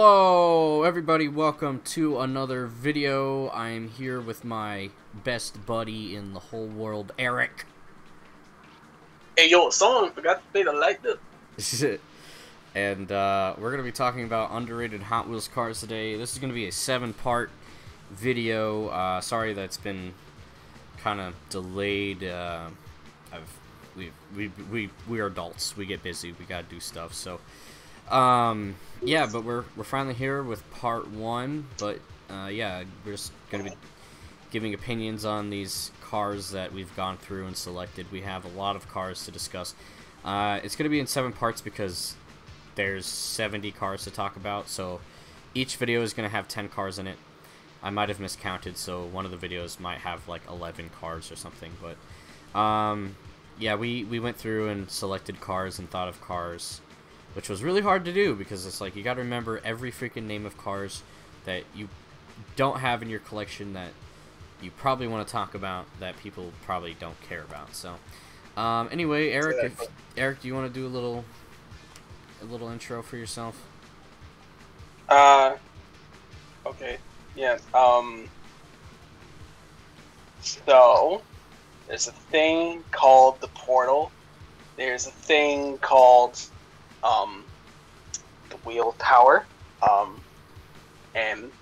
Hello everybody, welcome to another video. I'm here with my best buddy in the whole world, Eric. Hey yo, someone forgot to pay the light bill. and uh, we're going to be talking about underrated Hot Wheels cars today. This is going to be a seven-part video. Uh, sorry that's been kind of delayed. Uh, I've we we we we are adults. We get busy. We got to do stuff. So um, yeah, but we're we're finally here with part one. But uh, yeah, we're just gonna be giving opinions on these cars that we've gone through and selected. We have a lot of cars to discuss. Uh, it's gonna be in seven parts because there's 70 cars to talk about. So each video is gonna have 10 cars in it. I might have miscounted, so one of the videos might have like 11 cars or something. But um, yeah, we we went through and selected cars and thought of cars which was really hard to do because it's like you got to remember every freaking name of cars that you don't have in your collection that you probably want to talk about that people probably don't care about. So, um, anyway, Eric, if, Eric, do you want to do a little, a little intro for yourself? Uh, okay, yeah. Um, so there's a thing called the portal. There's a thing called um, the wheel tower, um, and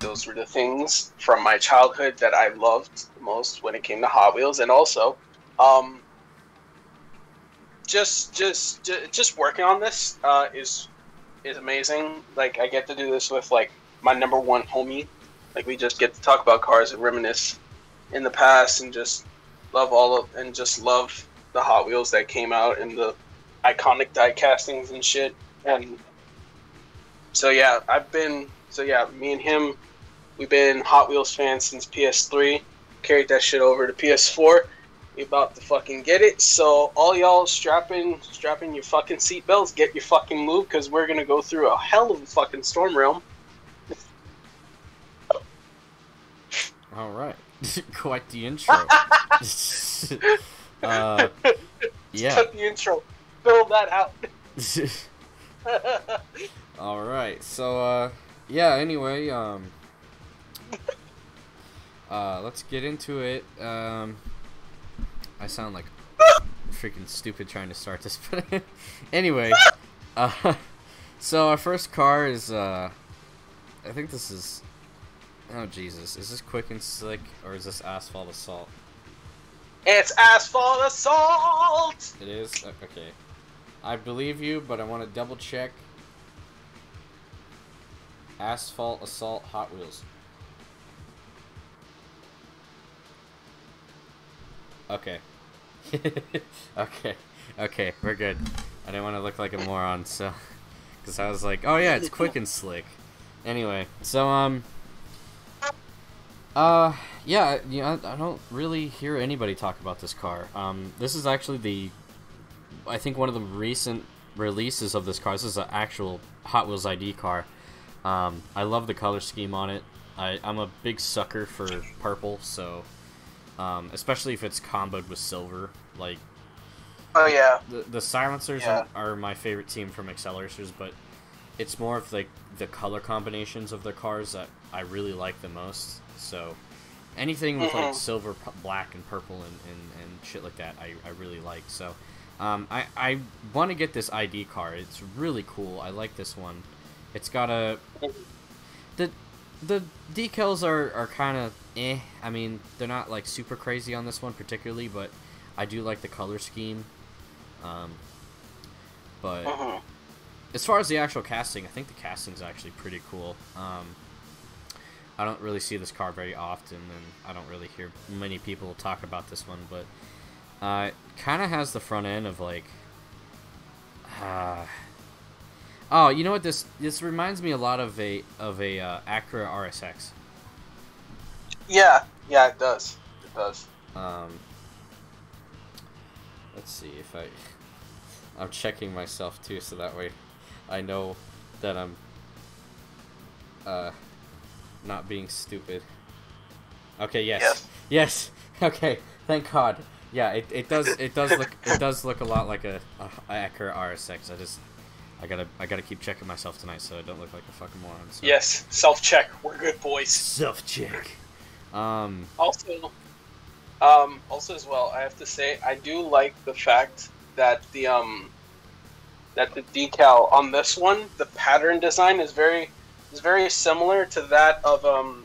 those were the things from my childhood that I loved the most when it came to Hot Wheels, and also, um, just just just working on this uh, is is amazing. Like I get to do this with like my number one homie. Like we just get to talk about cars and reminisce in the past, and just love all of and just love the Hot Wheels that came out in the iconic die castings and shit. And so yeah, I've been so yeah, me and him, we've been Hot Wheels fans since PS3. Carried that shit over to PS4. We about to fucking get it. So all y'all strapping strapping your fucking seatbelts, get your fucking move, because we're gonna go through a hell of a fucking storm realm. All right, quite the intro. uh, yeah. Cut the intro fill that out. All right. So uh yeah, anyway, um uh let's get into it. Um I sound like freaking stupid trying to start this, but anyway, uh so our first car is uh I think this is Oh Jesus, is this quick and slick or is this asphalt assault? It's asphalt assault. It is okay. I believe you, but I want to double check. Asphalt Assault Hot Wheels. Okay. okay. Okay, we're good. I didn't want to look like a moron, so... Because I was like, oh yeah, it's quick and slick. Anyway, so, um... Uh, yeah, you know, I don't really hear anybody talk about this car. Um, this is actually the I think one of the recent releases of this car. This is an actual Hot Wheels ID car. Um, I love the color scheme on it. I, am a big sucker for purple, so um, especially if it's comboed with silver. Like, oh yeah, the, the silencers yeah. are, are, my favorite team from Accelerators, but it's more of like the color combinations of the cars that I really like the most. So anything with mm-hmm. like silver, black, and purple and, and, and shit like that, I, I really like. So um, I, I want to get this ID card. It's really cool. I like this one. It's got a... The, the decals are, are kind of eh. I mean, they're not like super crazy on this one particularly, but I do like the color scheme. Um, but uh-huh. as far as the actual casting, I think the casting is actually pretty cool. Um, I don't really see this car very often, and I don't really hear many people talk about this one, but uh, kind of has the front end of like. Uh, oh, you know what? This this reminds me a lot of a of a uh, Acura RSX. Yeah, yeah, it does. It does. Um, let's see if I. I'm checking myself too, so that way I know that I'm uh, not being stupid. Okay. Yes. Yes. yes. Okay. Thank God. Yeah, it, it does it does look it does look a lot like a, a Acura RSX. I just I gotta I gotta keep checking myself tonight so I don't look like a fucking moron. So. Yes, self check. We're good boys. Self check. Um. Also, um, also as well, I have to say I do like the fact that the um that the decal on this one, the pattern design is very is very similar to that of um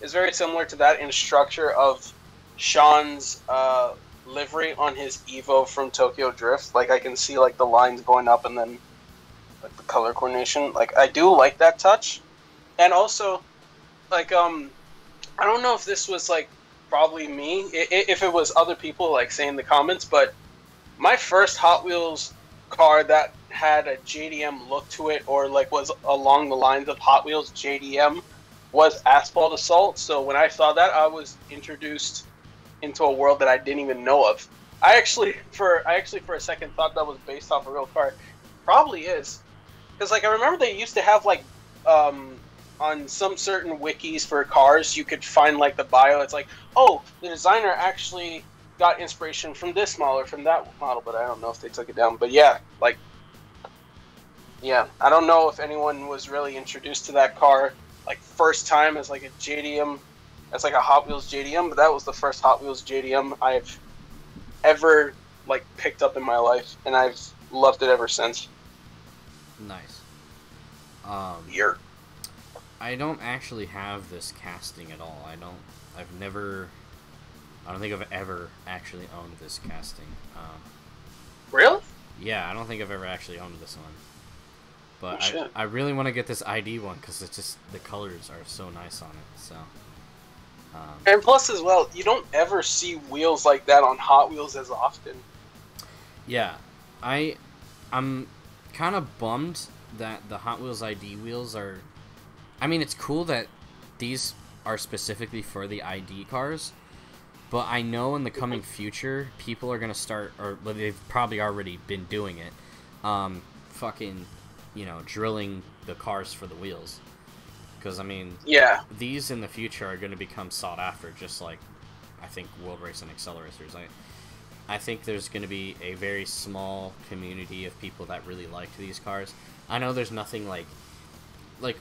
is very similar to that in structure of Sean's uh, livery on his Evo from Tokyo Drift. Like I can see like the lines going up and then like the color coordination. Like I do like that touch, and also like um I don't know if this was like probably me if it was other people like saying in the comments, but my first Hot Wheels car that had a JDM look to it or like was along the lines of Hot Wheels JDM was Asphalt Assault. So when I saw that, I was introduced into a world that I didn't even know of. I actually for I actually for a second thought that was based off a real car. Probably is. Cuz like I remember they used to have like um on some certain wikis for cars you could find like the bio it's like, "Oh, the designer actually got inspiration from this model or from that model, but I don't know if they took it down. But yeah, like yeah, I don't know if anyone was really introduced to that car like first time as like a JDM as like a Hot Wheels JDM, but that was the first Hot Wheels JDM I've ever like picked up in my life, and I've loved it ever since. Nice. Um. Year. I don't actually have this casting at all. I don't. I've never. I don't think I've ever actually owned this casting. Um, Really? yeah, I don't think I've ever actually owned this one. But Oh. I, I really want to get this ID one because it's just the colors are so nice on it. So. Um, And plus, as well, you don't ever see wheels like that on Hot Wheels as often. Yeah, I, I'm kind of bummed that the Hot Wheels ID wheels are. I mean, it's cool that these are specifically for the ID cars, but I know in the coming future people are gonna start, or well, they've probably already been doing it, um, fucking, you know, drilling the cars for the wheels. Because I mean, Yeah. these in the future are going to become sought after, just like I think World Race and Accelerators. I, I think there's going to be a very small community of people that really liked these cars. I know there's nothing like, like,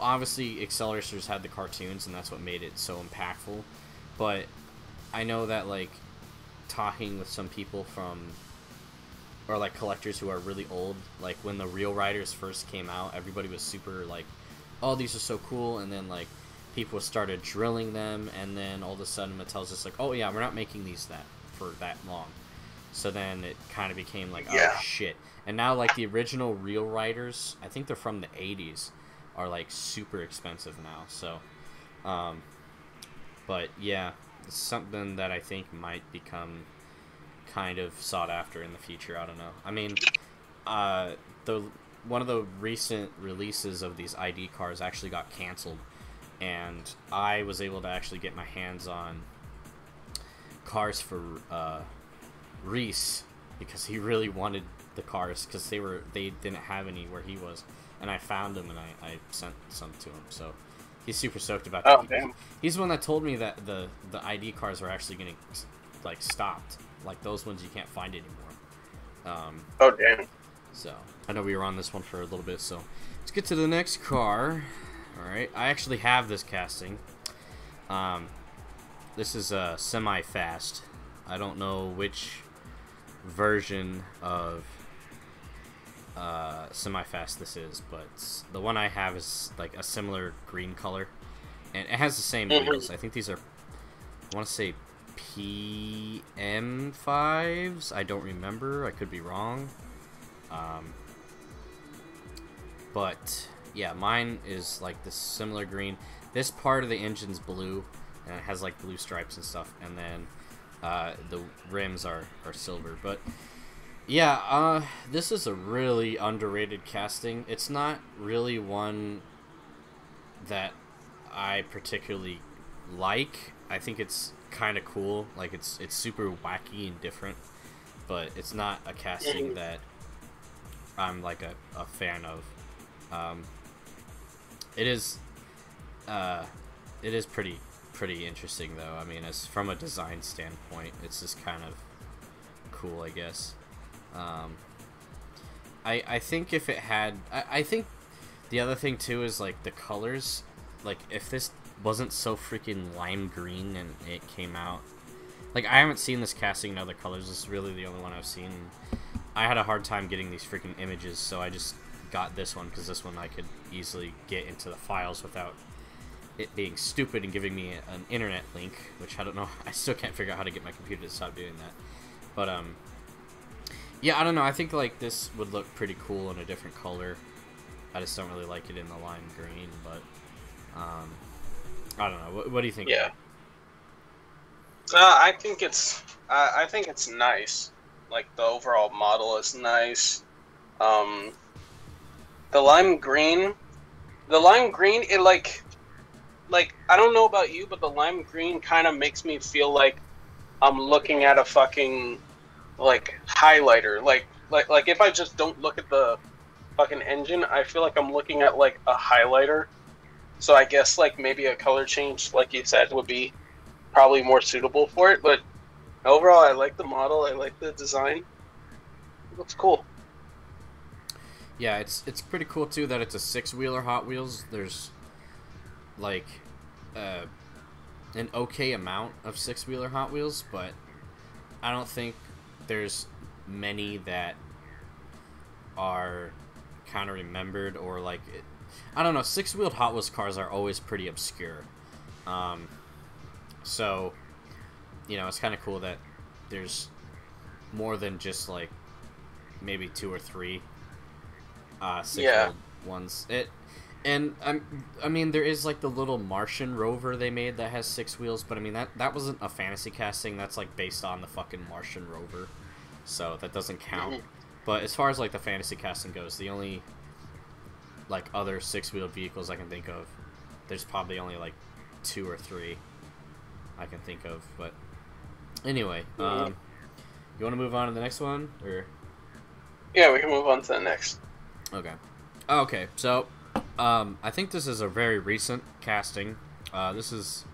obviously Accelerators had the cartoons, and that's what made it so impactful. But I know that like talking with some people from or like collectors who are really old like when the real riders first came out everybody was super like oh these are so cool and then like people started drilling them and then all of a sudden Mattel's just like oh yeah we're not making these that for that long so then it kind of became like Yeah. oh shit and now like the original real riders I think they're from the 80s are like super expensive now so um but yeah it's something that I think might become kind of sought after in the future. I don't know. I mean, uh, the one of the recent releases of these ID cars actually got canceled, and I was able to actually get my hands on cars for uh, Reese because he really wanted the cars because they were they didn't have any where he was, and I found them and I, I sent some to him. So he's super stoked about that. Oh, damn. He's the one that told me that the the ID cars are actually getting like stopped, like those ones you can't find anymore. Um, Oh damn. So I know we were on this one for a little bit, so let's get to the next car. All right, I actually have this casting. Um, this is a uh, semi-fast. I don't know which version of uh, semi-fast this is, but the one I have is like a similar green color, and it has the same Mhm. wheels. I think these are, I want to say PM5s. I don't remember. I could be wrong. Um, but yeah, mine is like this similar green. This part of the engine's blue, and it has like blue stripes and stuff. And then uh, the rims are, are silver. But yeah, uh, this is a really underrated casting. It's not really one that I particularly like. I think it's kind of cool. Like it's it's super wacky and different, but it's not a casting that I'm like a, a fan of. Um, it is uh, it is pretty pretty interesting though. I mean, as from a design standpoint, it's just kind of cool, I guess. Um, I I think if it had, I, I think the other thing too is like the colors. Like if this wasn't so freaking lime green and it came out, like I haven't seen this casting in other colors. This is really the only one I've seen. I had a hard time getting these freaking images, so I just got this one because this one I could easily get into the files without it being stupid and giving me an internet link, which I don't know. I still can't figure out how to get my computer to stop doing that. But um, yeah, I don't know. I think like this would look pretty cool in a different color. I just don't really like it in the lime green, but um, I don't know. What, what do you think? Yeah. Uh, I think it's uh, I think it's nice. Like the overall model is nice. Um, the lime green, the lime green, it like, like I don't know about you, but the lime green kind of makes me feel like I'm looking at a fucking like highlighter. Like like like if I just don't look at the fucking engine, I feel like I'm looking at like a highlighter. So I guess like maybe a color change, like you said, would be probably more suitable for it. But overall, I like the model. I like the design. Looks cool. Yeah, it's it's pretty cool too that it's a six wheeler Hot Wheels. There's like uh, an okay amount of six wheeler Hot Wheels, but I don't think there's many that are kind of remembered or like it, I don't know. Six wheeled Hot Wheels cars are always pretty obscure, um, so you know it's kind of cool that there's more than just like maybe two or three uh, six Yeah. ones. It and um, I mean there is like the little Martian rover they made that has six wheels, but I mean that that wasn't a fantasy casting. That's like based on the fucking Martian rover, so that doesn't count. Mhm. But as far as like the fantasy casting goes, the only like other six wheeled vehicles I can think of, there's probably only like two or three I can think of. But anyway, um, you want to move on to the next one or? Yeah, we can move on to the next. Okay. Okay, so um, I think this is a very recent casting. Uh, this is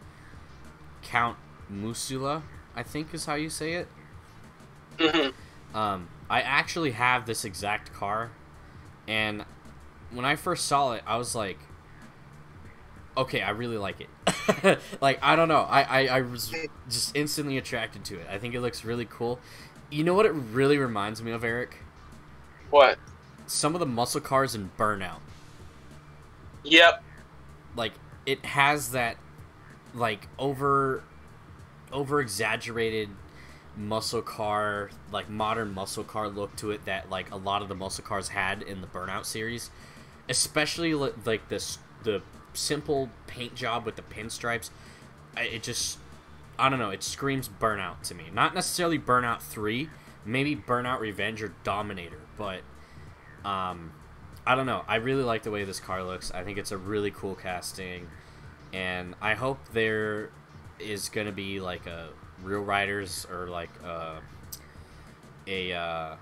Count Muscula, I think is how you say it. hmm Um, I actually have this exact car, and when I first saw it, I was like, okay, I really like it. like, I don't know. I, I, I was just instantly attracted to it. I think it looks really cool. You know what it really reminds me of, Eric? What? Some of the muscle cars in Burnout. Yep. like it has that like over over exaggerated muscle car like modern muscle car look to it that like a lot of the muscle cars had in the burnout series especially like this the simple paint job with the pinstripes it just i don't know it screams burnout to me not necessarily burnout 3 maybe burnout revenge or dominator but um I don't know. I really like the way this car looks. I think it's a really cool casting, and I hope there is gonna be like a real riders or like uh, a uh,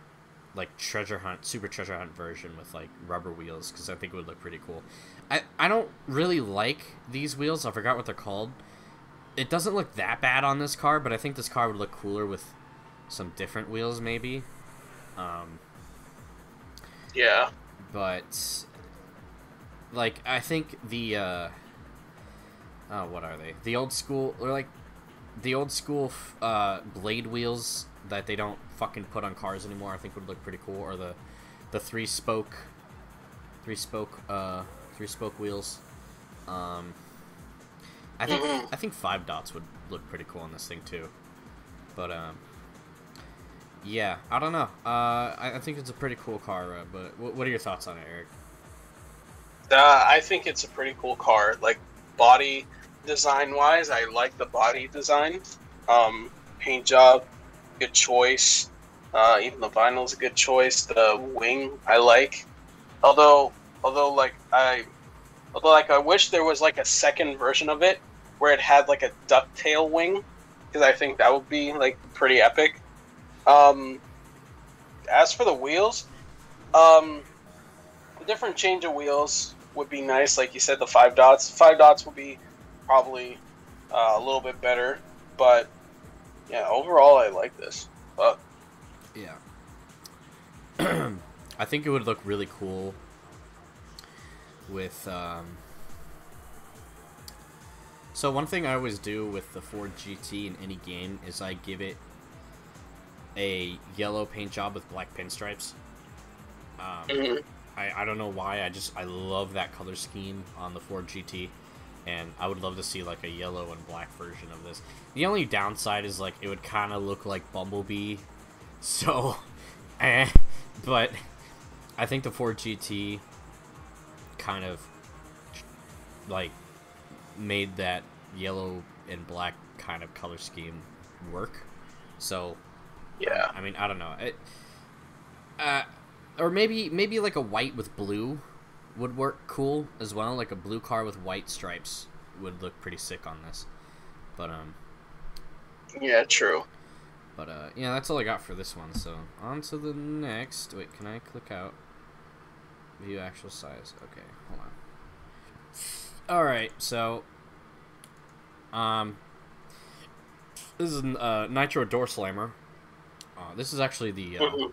like treasure hunt, super treasure hunt version with like rubber wheels because I think it would look pretty cool. I I don't really like these wheels. I forgot what they're called. It doesn't look that bad on this car, but I think this car would look cooler with some different wheels, maybe. Um, Yeah. but like I think the uh oh what are they the old school or like the old school f- uh blade wheels that they don't fucking put on cars anymore I think would look pretty cool or the the three spoke three spoke uh three spoke wheels um I think. I think five dots would look pretty cool on this thing too but um yeah, I don't know. Uh, I, I think it's a pretty cool car, uh, but what, what are your thoughts on it, Eric? Uh, I think it's a pretty cool car. Like body design wise, I like the body design. Um, paint job, good choice. Uh, even the vinyl's a good choice. The wing, I like. Although, although like I, although like I wish there was like a second version of it where it had like a ducktail wing, because I think that would be like pretty epic. Um, as for the wheels, um, a different change of wheels would be nice. Like you said, the five dots. Five dots would be probably uh, a little bit better, but yeah, overall, I like this. But Yeah. I think it would look really cool with. Um... So one thing I always do with the Ford GT in any game is I give it a yellow paint job with black pinstripes. Um, mm-hmm. I, I don't know why. I just I love that color scheme on the Ford GT, and I would love to see like a yellow and black version of this. The only downside is like it would kind of look like Bumblebee, so, eh. But I think the Ford GT kind of like made that yellow and black kind of color scheme work. So, yeah. I mean, I don't know. It, uh, or maybe maybe like a white with blue would work cool as well. Like a blue car with white stripes would look pretty sick on this. But um. Yeah, true. But uh, yeah, that's all I got for this one. So on to the next. Wait, can I click out? View actual size. Okay, hold on. All right, so um, this is uh, Nitro Door Slammer. Uh, this is actually the. Uh.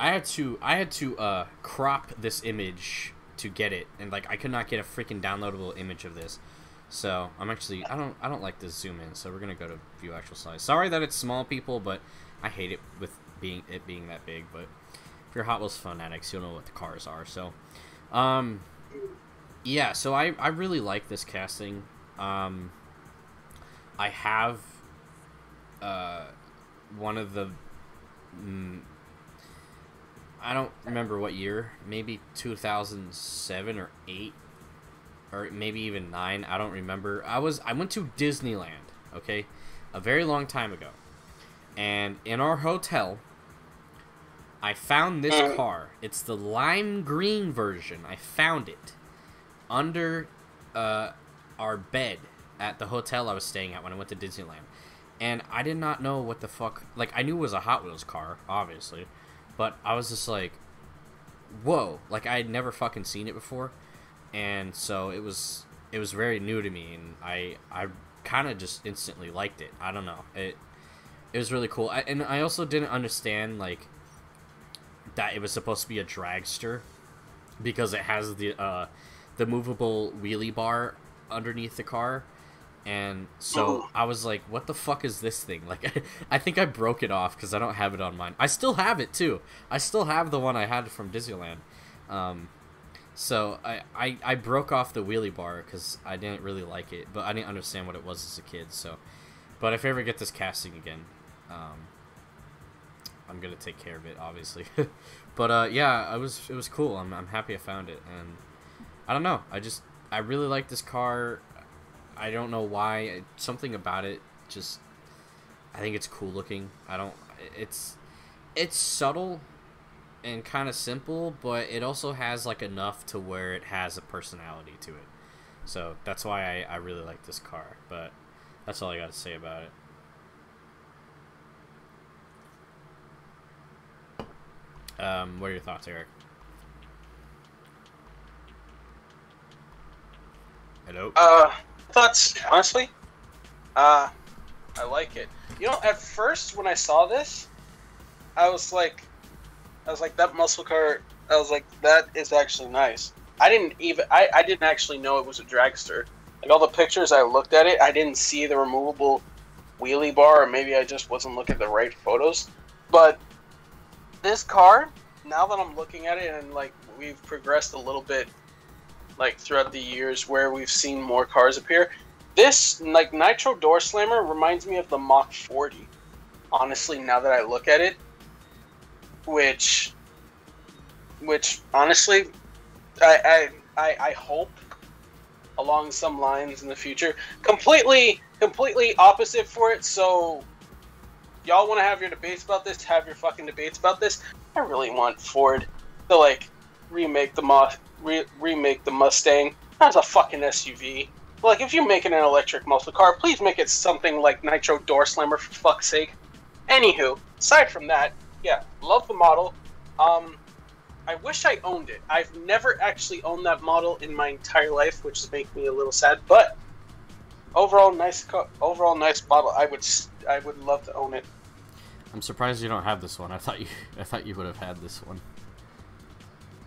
I had to I had to uh, crop this image to get it, and like I could not get a freaking downloadable image of this. So I'm actually I don't I don't like this zoom in. So we're gonna go to view actual size. Sorry that it's small, people, but I hate it with being it being that big. But if you're Hot Wheels fanatics, you'll know what the cars are. So, um, yeah. So I I really like this casting. Um, I have uh one of the. Mm, I don't remember what year, maybe 2007 or 8 or maybe even 9, I don't remember. I was I went to Disneyland, okay? A very long time ago. And in our hotel, I found this mm. car. It's the lime green version. I found it under uh, our bed at the hotel I was staying at when I went to Disneyland. And I did not know what the fuck. Like, I knew it was a Hot Wheels car, obviously. But I was just like, whoa! Like I had never fucking seen it before, and so it was it was very new to me, and I I kind of just instantly liked it. I don't know it. It was really cool, I, and I also didn't understand like that it was supposed to be a dragster because it has the uh, the movable wheelie bar underneath the car and so oh. I was like, "What the fuck is this thing?" Like, I think I broke it off because I don't have it on mine. I still have it too. I still have the one I had from Disneyland. Um, so I, I I broke off the wheelie bar because I didn't really like it, but I didn't understand what it was as a kid. So, but if I ever get this casting again, um, I'm gonna take care of it, obviously. but uh, yeah, I was it was cool. I'm I'm happy I found it, and I don't know. I just I really like this car. I don't know why. Something about it just. I think it's cool looking. I don't. It's it's subtle and kind of simple, but it also has like enough to where it has a personality to it. So that's why I, I really like this car. But that's all I got to say about it. Um, what are your thoughts, Eric? Hello. Uh, thoughts, honestly, uh, I like it. You know, at first when I saw this, I was like, I was like, that muscle car. I was like, that is actually nice. I didn't even, I, I didn't actually know it was a dragster. Like all the pictures I looked at it, I didn't see the removable wheelie bar, or maybe I just wasn't looking at the right photos. But this car, now that I'm looking at it and like we've progressed a little bit like throughout the years where we've seen more cars appear. This like Nitro Door Slammer reminds me of the Mach 40. Honestly, now that I look at it, which, which honestly, I I I, I hope along some lines in the future. Completely completely opposite for it. So y'all want to have your debates about this? Have your fucking debates about this. I really want Ford to like remake the Mach re- remake the Mustang as a fucking SUV. Like, if you're making an electric muscle car, please make it something like Nitro Door Slammer for fuck's sake. Anywho, aside from that, yeah, love the model. Um, I wish I owned it. I've never actually owned that model in my entire life, which is making me a little sad. But overall, nice. Co- overall, nice model. I would. I would love to own it. I'm surprised you don't have this one. I thought you. I thought you would have had this one.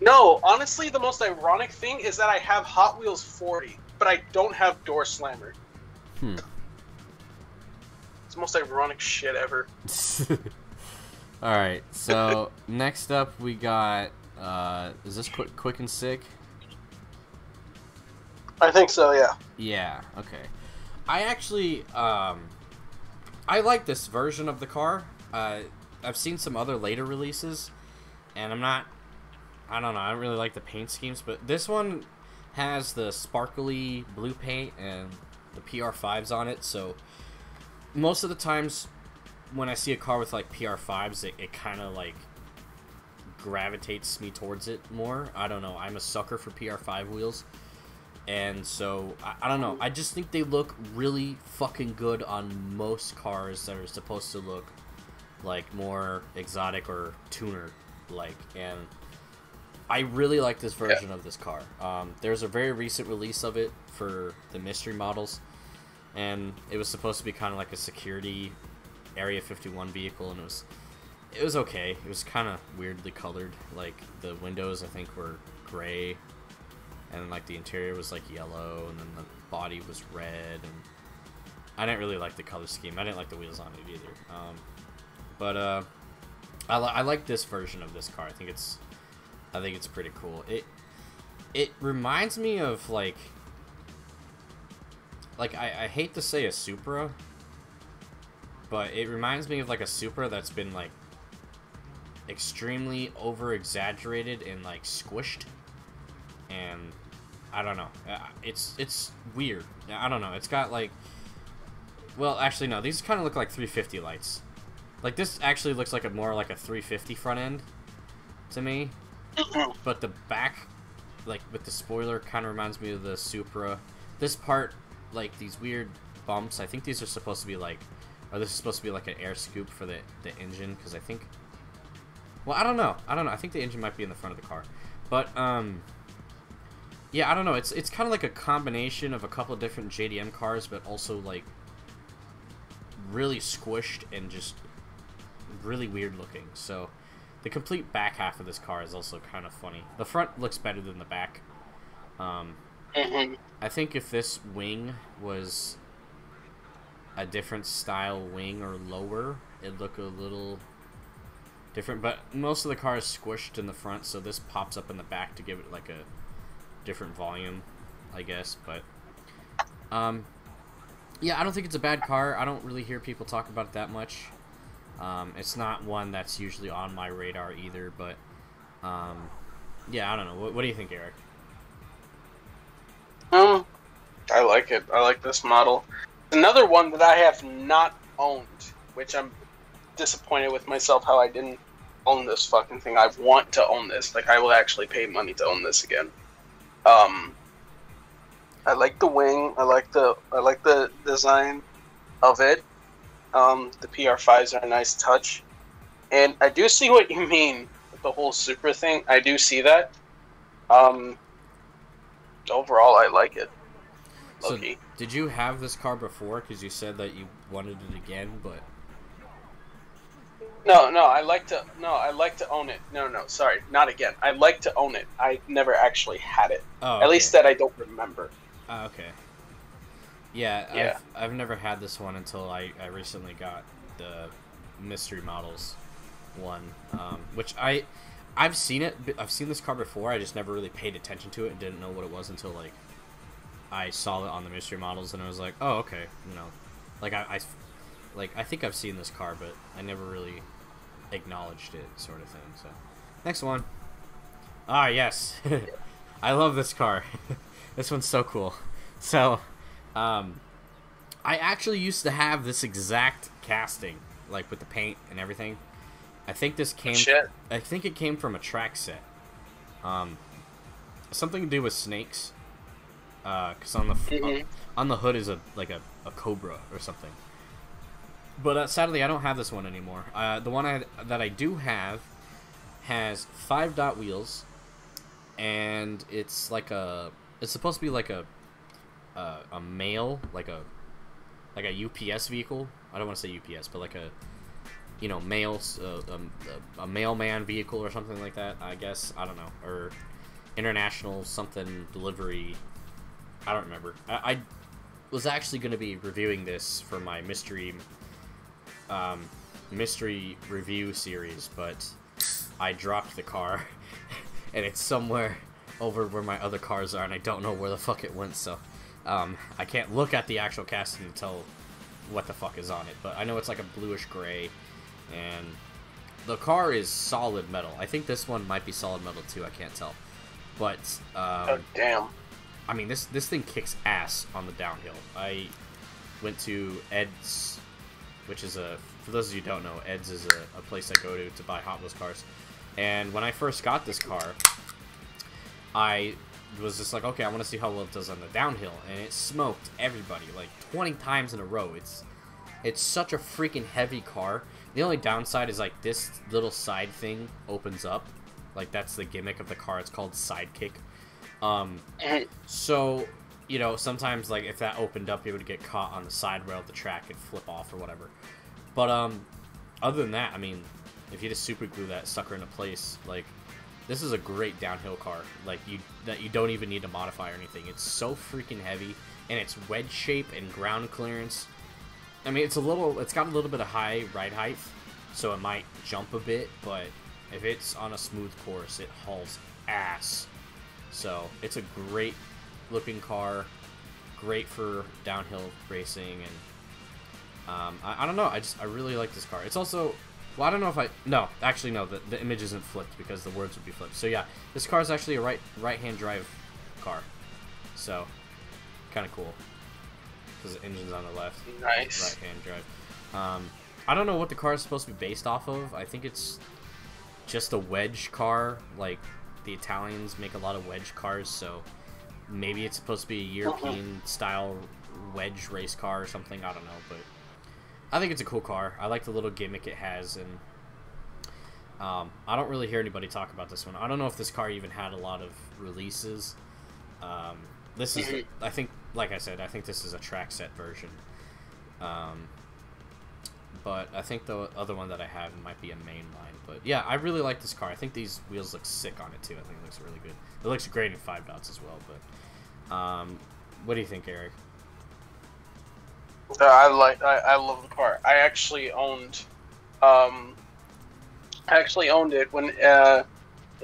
No, honestly, the most ironic thing is that I have Hot Wheels 40, but I don't have Door Slammer. Hmm. It's the most ironic shit ever. All right. So next up we got. Uh, is this quick, quick and sick? I think so, yeah. Yeah. Okay. I actually um, I like this version of the car. Uh, I've seen some other later releases, and I'm not. I don't know. I don't really like the paint schemes, but this one has the sparkly blue paint and the PR5s on it. So most of the times when I see a car with like PR5s, it, it kind of like gravitates me towards it more. I don't know. I'm a sucker for PR5 wheels. And so, I, I don't know. I just think they look really fucking good on most cars that are supposed to look like more exotic or tuner like. And I really like this version yeah. of this car. Um, there's a very recent release of it for the mystery models, and it was supposed to be kind of like a security Area 51 vehicle, and it was it was okay. It was kind of weirdly colored. Like the windows, I think, were gray, and like the interior was like yellow, and then the body was red, and I didn't really like the color scheme. I didn't like the wheels on it either. Um, but uh, I, li I like this version of this car. I think it's I think it's pretty cool. It it reminds me of like like I, I hate to say a Supra, but it reminds me of like a Supra that's been like extremely over exaggerated and like squished and I don't know. Uh, it's it's weird. I don't know. It's got like well, actually no. These kind of look like 350 lights. Like this actually looks like a more like a 350 front end to me. but the back like with the spoiler kind of reminds me of the Supra. This part like these weird bumps. I think these are supposed to be like or this is supposed to be like an air scoop for the the engine because I think well, I don't know. I don't know. I think the engine might be in the front of the car. But um yeah, I don't know. It's it's kind of like a combination of a couple of different JDM cars, but also like really squished and just really weird looking. So the complete back half of this car is also kind of funny. The front looks better than the back. Um, mm-hmm. I think if this wing was a different style wing or lower, it'd look a little different. But most of the car is squished in the front, so this pops up in the back to give it like a different volume, I guess. But um, yeah, I don't think it's a bad car. I don't really hear people talk about it that much. Um, it's not one that's usually on my radar either, but um, yeah, I don't know. What, what do you think, Eric? Um, I like it. I like this model. Another one that I have not owned, which I'm disappointed with myself how I didn't own this fucking thing. I want to own this. Like I will actually pay money to own this again. Um, I like the wing. I like the I like the design of it. Um, the PR5s are a nice touch, and I do see what you mean with the whole Supra thing. I do see that. Um, overall, I like it. So, did you have this car before? Because you said that you wanted it again, but no, no, I like to no, I like to own it. No, no, sorry, not again. I like to own it. I never actually had it. Oh, okay. At least that I don't remember. Uh, okay. Yeah, yeah. I've, I've never had this one until I, I recently got the mystery models one, um, which I I've seen it. I've seen this car before. I just never really paid attention to it and didn't know what it was until like I saw it on the mystery models and I was like, oh okay, you know, like I, I like I think I've seen this car, but I never really acknowledged it, sort of thing. So, next one. Ah yes, I love this car. this one's so cool. So, um, I actually used to have this exact casting, like with the paint and everything. I think this came. Shit. I think it came from a track set. Um, something to do with snakes. Uh, cause on the mm-hmm. on, on, the hood is a like a, a cobra or something. But uh, sadly, I don't have this one anymore. Uh, the one I, that I do have has five dot wheels, and it's like a. It's supposed to be like a uh, a mail, like a like a UPS vehicle. I don't want to say UPS, but like a you know, mail a, a mailman vehicle or something like that. I guess I don't know, or international something delivery. I don't remember. I, I was actually going to be reviewing this for my mystery um, mystery review series, but I dropped the car, and it's somewhere over where my other cars are, and I don't know where the fuck it went. So um, I can't look at the actual casting to tell what the fuck is on it. But I know it's like a bluish gray, and the car is solid metal. I think this one might be solid metal too. I can't tell, but um, oh damn. I mean this this thing kicks ass on the downhill. I went to Ed's, which is a for those of you who don't know, Ed's is a, a place I go to to buy Hot Wheels cars. And when I first got this car, I was just like, okay, I want to see how well it does on the downhill, and it smoked everybody like 20 times in a row. It's it's such a freaking heavy car. The only downside is like this little side thing opens up, like that's the gimmick of the car. It's called sidekick. Um, so you know sometimes like if that opened up, it would get caught on the side rail of the track and flip off or whatever. But um, other than that, I mean, if you just super glue that sucker into place, like this is a great downhill car. Like you that you don't even need to modify or anything. It's so freaking heavy, and it's wedge shape and ground clearance. I mean, it's a little. It's got a little bit of high ride height, so it might jump a bit. But if it's on a smooth course, it hauls ass. So it's a great looking car, great for downhill racing, and um, I, I don't know. I just I really like this car. It's also well, I don't know if I... No, actually, no. The, the image isn't flipped because the words would be flipped. So, yeah. This car is actually a right right-hand drive car. So, kind of cool. Because the engine's on the left. Nice. Right-hand drive. Um, I don't know what the car is supposed to be based off of. I think it's just a wedge car. Like, the Italians make a lot of wedge cars, so maybe it's supposed to be a European-style wedge race car or something. I don't know, but I think it's a cool car. I like the little gimmick it has, and um, I don't really hear anybody talk about this one. I don't know if this car even had a lot of releases. Um, this is. I think, like I said, I think this is a track set version. Um, but I think the other one that I have might be a main line. But yeah, I really like this car. I think these wheels look sick on it too. I think it looks really good. It looks great in five dots as well. But um, what do you think, Eric? Uh, I like. I, I love the car. I actually owned. Um, I actually owned it when uh,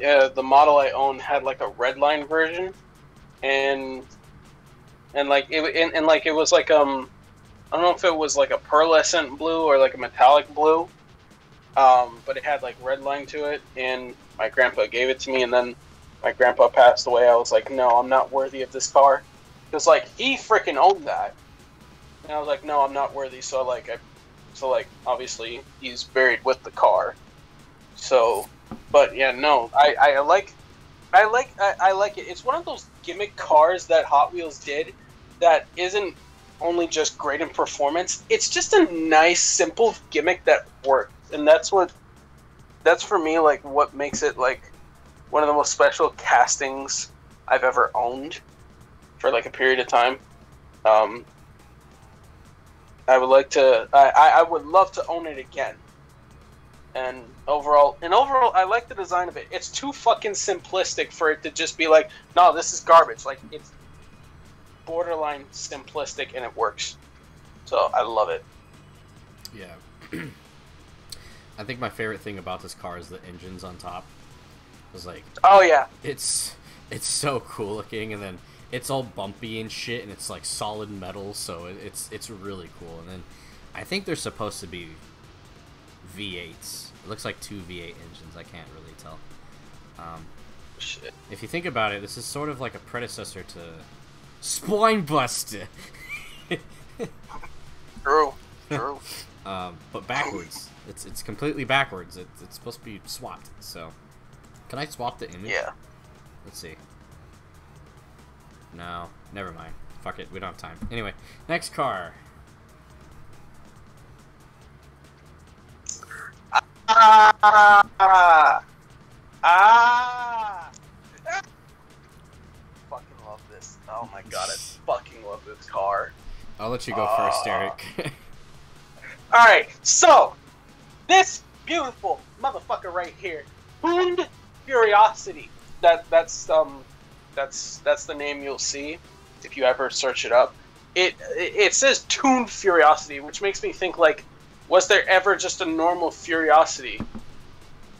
uh, the model I owned had like a red line version, and and like it and, and like it was like um, I don't know if it was like a pearlescent blue or like a metallic blue, um, but it had like red line to it, and my grandpa gave it to me, and then my grandpa passed away. I was like, no, I'm not worthy of this car, because like he freaking owned that. And I was like, no, I'm not worthy. So like, I, so like, obviously he's buried with the car. So, but yeah, no, I, I like, I like, I, I like it. It's one of those gimmick cars that Hot Wheels did that isn't only just great in performance. It's just a nice, simple gimmick that works, and that's what, that's for me like what makes it like one of the most special castings I've ever owned for like a period of time. Um, I would like to. I, I would love to own it again. And overall, and overall, I like the design of it. It's too fucking simplistic for it to just be like, no, this is garbage. Like it's borderline simplistic, and it works. So I love it. Yeah. I think my favorite thing about this car is the engines on top. It's like Oh yeah, it's it's so cool looking, and then it's all bumpy and shit, and it's like solid metal, so it, it's it's really cool. And then I think they're supposed to be V8s. It looks like two V8 engines. I can't really tell. Um, shit. if you think about it, this is sort of like a predecessor to Spine Buster, True, true. um, but backwards. It's it's completely backwards. It, it's supposed to be swapped. So, can I swap the image? yeah. Let's see. No, never mind. Fuck it, we don't have time. Anyway, next car. Ah, ah. Fucking love this. Oh my god, I fucking love this car. I'll let you go first, Ah. Eric. All right, so this beautiful motherfucker right here, Tuned Furiosity. That that's um that's that's the name you'll see if you ever search it up. It it says Tuned Furiosity, which makes me think like, was there ever just a normal Furiosity?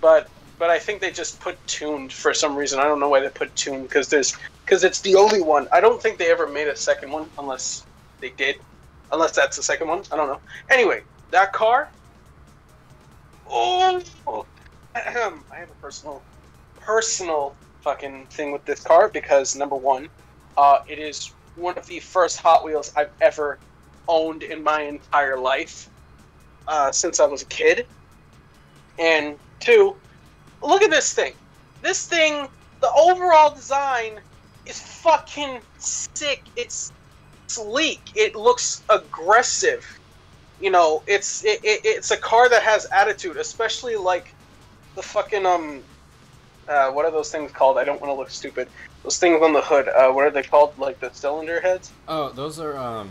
But but I think they just put tuned for some reason. I don't know why they put tuned because there's because it's the only one. I don't think they ever made a second one unless they did, unless that's the second one. I don't know. Anyway, that car. Oh, I have a personal, personal fucking thing with this car because number one, uh, it is one of the first Hot Wheels I've ever owned in my entire life uh, since I was a kid, and two, look at this thing. This thing, the overall design is fucking sick. It's sleek. It looks aggressive. You know, it's it, it, it's a car that has attitude, especially like the fucking um uh, what are those things called? I don't want to look stupid. Those things on the hood. Uh, what are they called? Like the cylinder heads? Oh, those are um.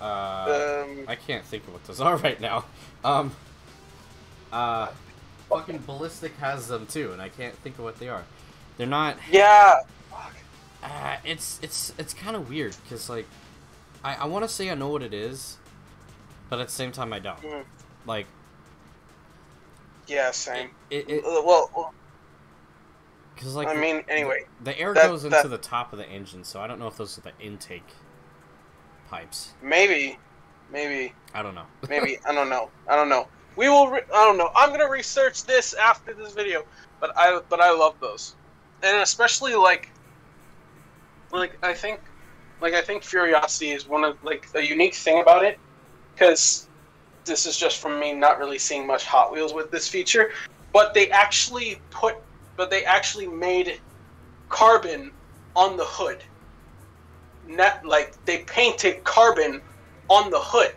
Uh, um, I can't think of what those are right now. Um, uh, fucking ballistic has them too, and I can't think of what they are. They're not. Yeah. Uh, it's it's it's kind of weird because like, I I want to say I know what it is, but at the same time I don't. Mm. Like. Yeah, same. It, it, it uh, well. Because like I mean, anyway, the, the air that, goes into that, the top of the engine, so I don't know if those are the intake pipes. Maybe, maybe. I don't know. maybe I don't know. I don't know. We will. Re- I don't know. I'm gonna research this after this video, but I but I love those, and especially like, like I think, like I think Furiosity is one of like a unique thing about it, because this is just from me not really seeing much Hot Wheels with this feature, but they actually put, but they actually made carbon on the hood. Not like they painted carbon on the hood.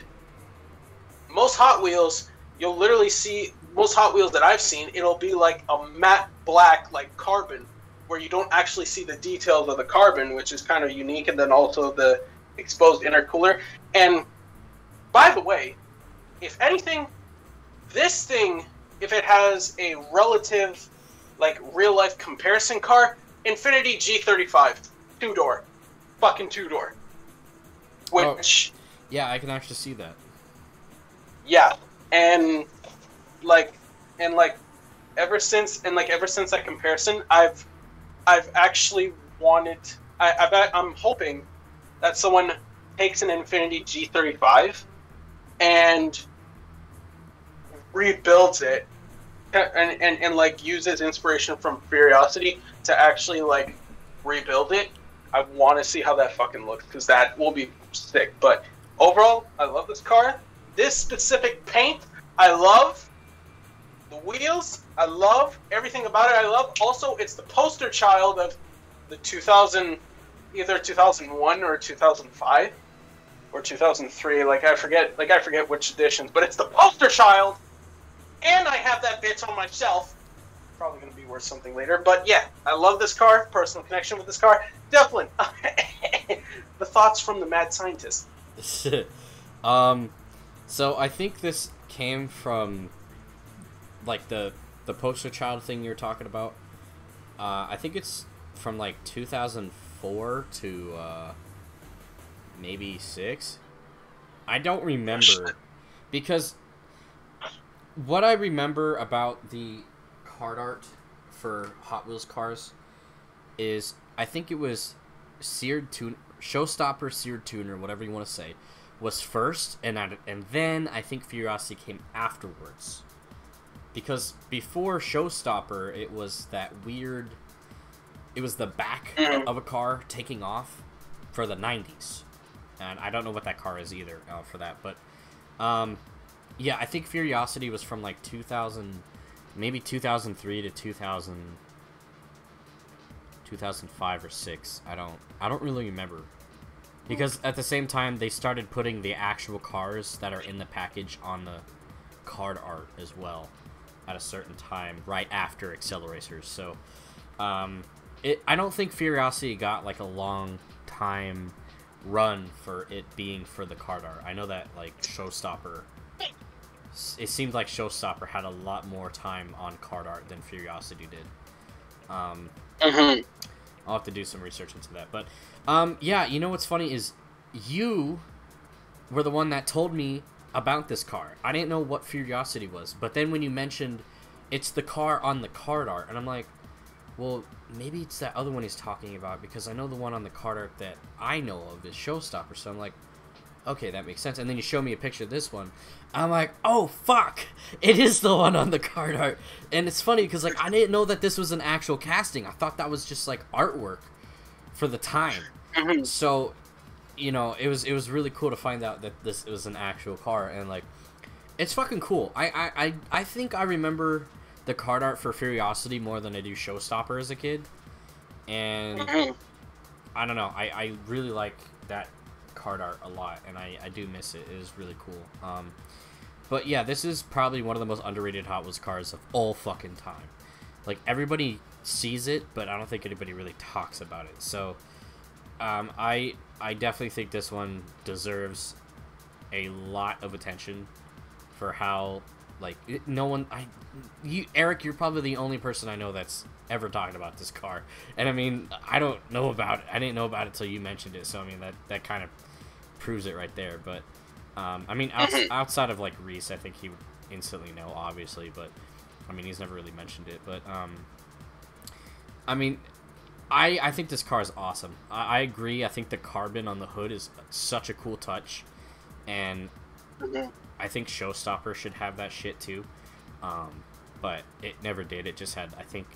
Most Hot Wheels you'll literally see most Hot Wheels that I've seen, it'll be like a matte black, like carbon, where you don't actually see the details of the carbon, which is kind of unique, and then also the exposed intercooler. And by the way, if anything, this thing, if it has a relative, like real life comparison car, Infiniti G35, two door, fucking two door. Oh. Which, oh, yeah, I can actually see that. Yeah, and like and like ever since and like ever since that comparison i've i've actually wanted i i bet i'm hoping that someone takes an infiniti g35 and rebuilds it and, and, and like uses inspiration from Furiosity to actually like rebuild it. I want to see how that fucking looks because that will be sick. But overall, I love this car this specific paint, I love. The wheels, I love everything about it. I love. Also, it's the poster child of the 2000, either 2001 or 2005 or 2003. Like I forget, like I forget which editions, but it's the poster child. And I have that bitch on my shelf. Probably going to be worth something later, but yeah, I love this car. Personal connection with this car, Devlin. the thoughts from the mad scientist. um, so I think this came from like the the poster child thing you're talking about. Uh, I think it's from like 2004 to uh, maybe six. I don't remember because what I remember about the card art for Hot Wheels cars is I think it was seared tune showstopper seared tuner whatever you want to say was first, and I, and then I think Furiosity came afterwards. Because before Showstopper, it was that weird. It was the back mm-hmm. of a car taking off for the '90s, and I don't know what that car is either uh, for that. But um, yeah, I think Furiosity was from like 2000, maybe 2003 to 2000, 2005 or six. I don't. I don't really remember because at the same time, they started putting the actual cars that are in the package on the card art as well at a certain time, right after Acceleracers. So, um, it, I don't think Furiosity got like a long time run for it being for the card art. I know that like Showstopper it seemed like Showstopper had a lot more time on card art than Furiosity did. Um, hmm I'll have to do some research into that. But um, yeah, you know what's funny is you were the one that told me about this car. I didn't know what Furiosity was, but then when you mentioned it's the car on the card art, and I'm like, well, maybe it's that other one he's talking about because I know the one on the card art that I know of is Showstopper. So I'm like, okay, that makes sense. And then you show me a picture of this one. I'm like, oh fuck, it is the one on the card art. And it's funny because like I didn't know that this was an actual casting. I thought that was just like artwork for the time. hmm So, you know, it was it was really cool to find out that this was an actual car and like, it's fucking cool. I I I, I think I remember the card art for Furiosity more than I do Showstopper as a kid, and. hmm I don't know. I, I really like that card art a lot, and I, I do miss it. It is really cool. Um, but yeah, this is probably one of the most underrated Hot Wheels cars of all fucking time. Like everybody sees it, but I don't think anybody really talks about it. So, um, I I definitely think this one deserves a lot of attention for how like no one I you Eric, you're probably the only person I know that's ever talked about this car. And I mean, I don't know about it. I didn't know about it till you mentioned it. So I mean, that that kind of proves it right there. But um, I mean, outs- outside of like Reese, I think he would instantly know, obviously. But I mean, he's never really mentioned it. But um, I mean, I I think this car is awesome. I, I agree. I think the carbon on the hood is such a cool touch, and I think Showstopper should have that shit too. Um, but it never did. It just had, I think.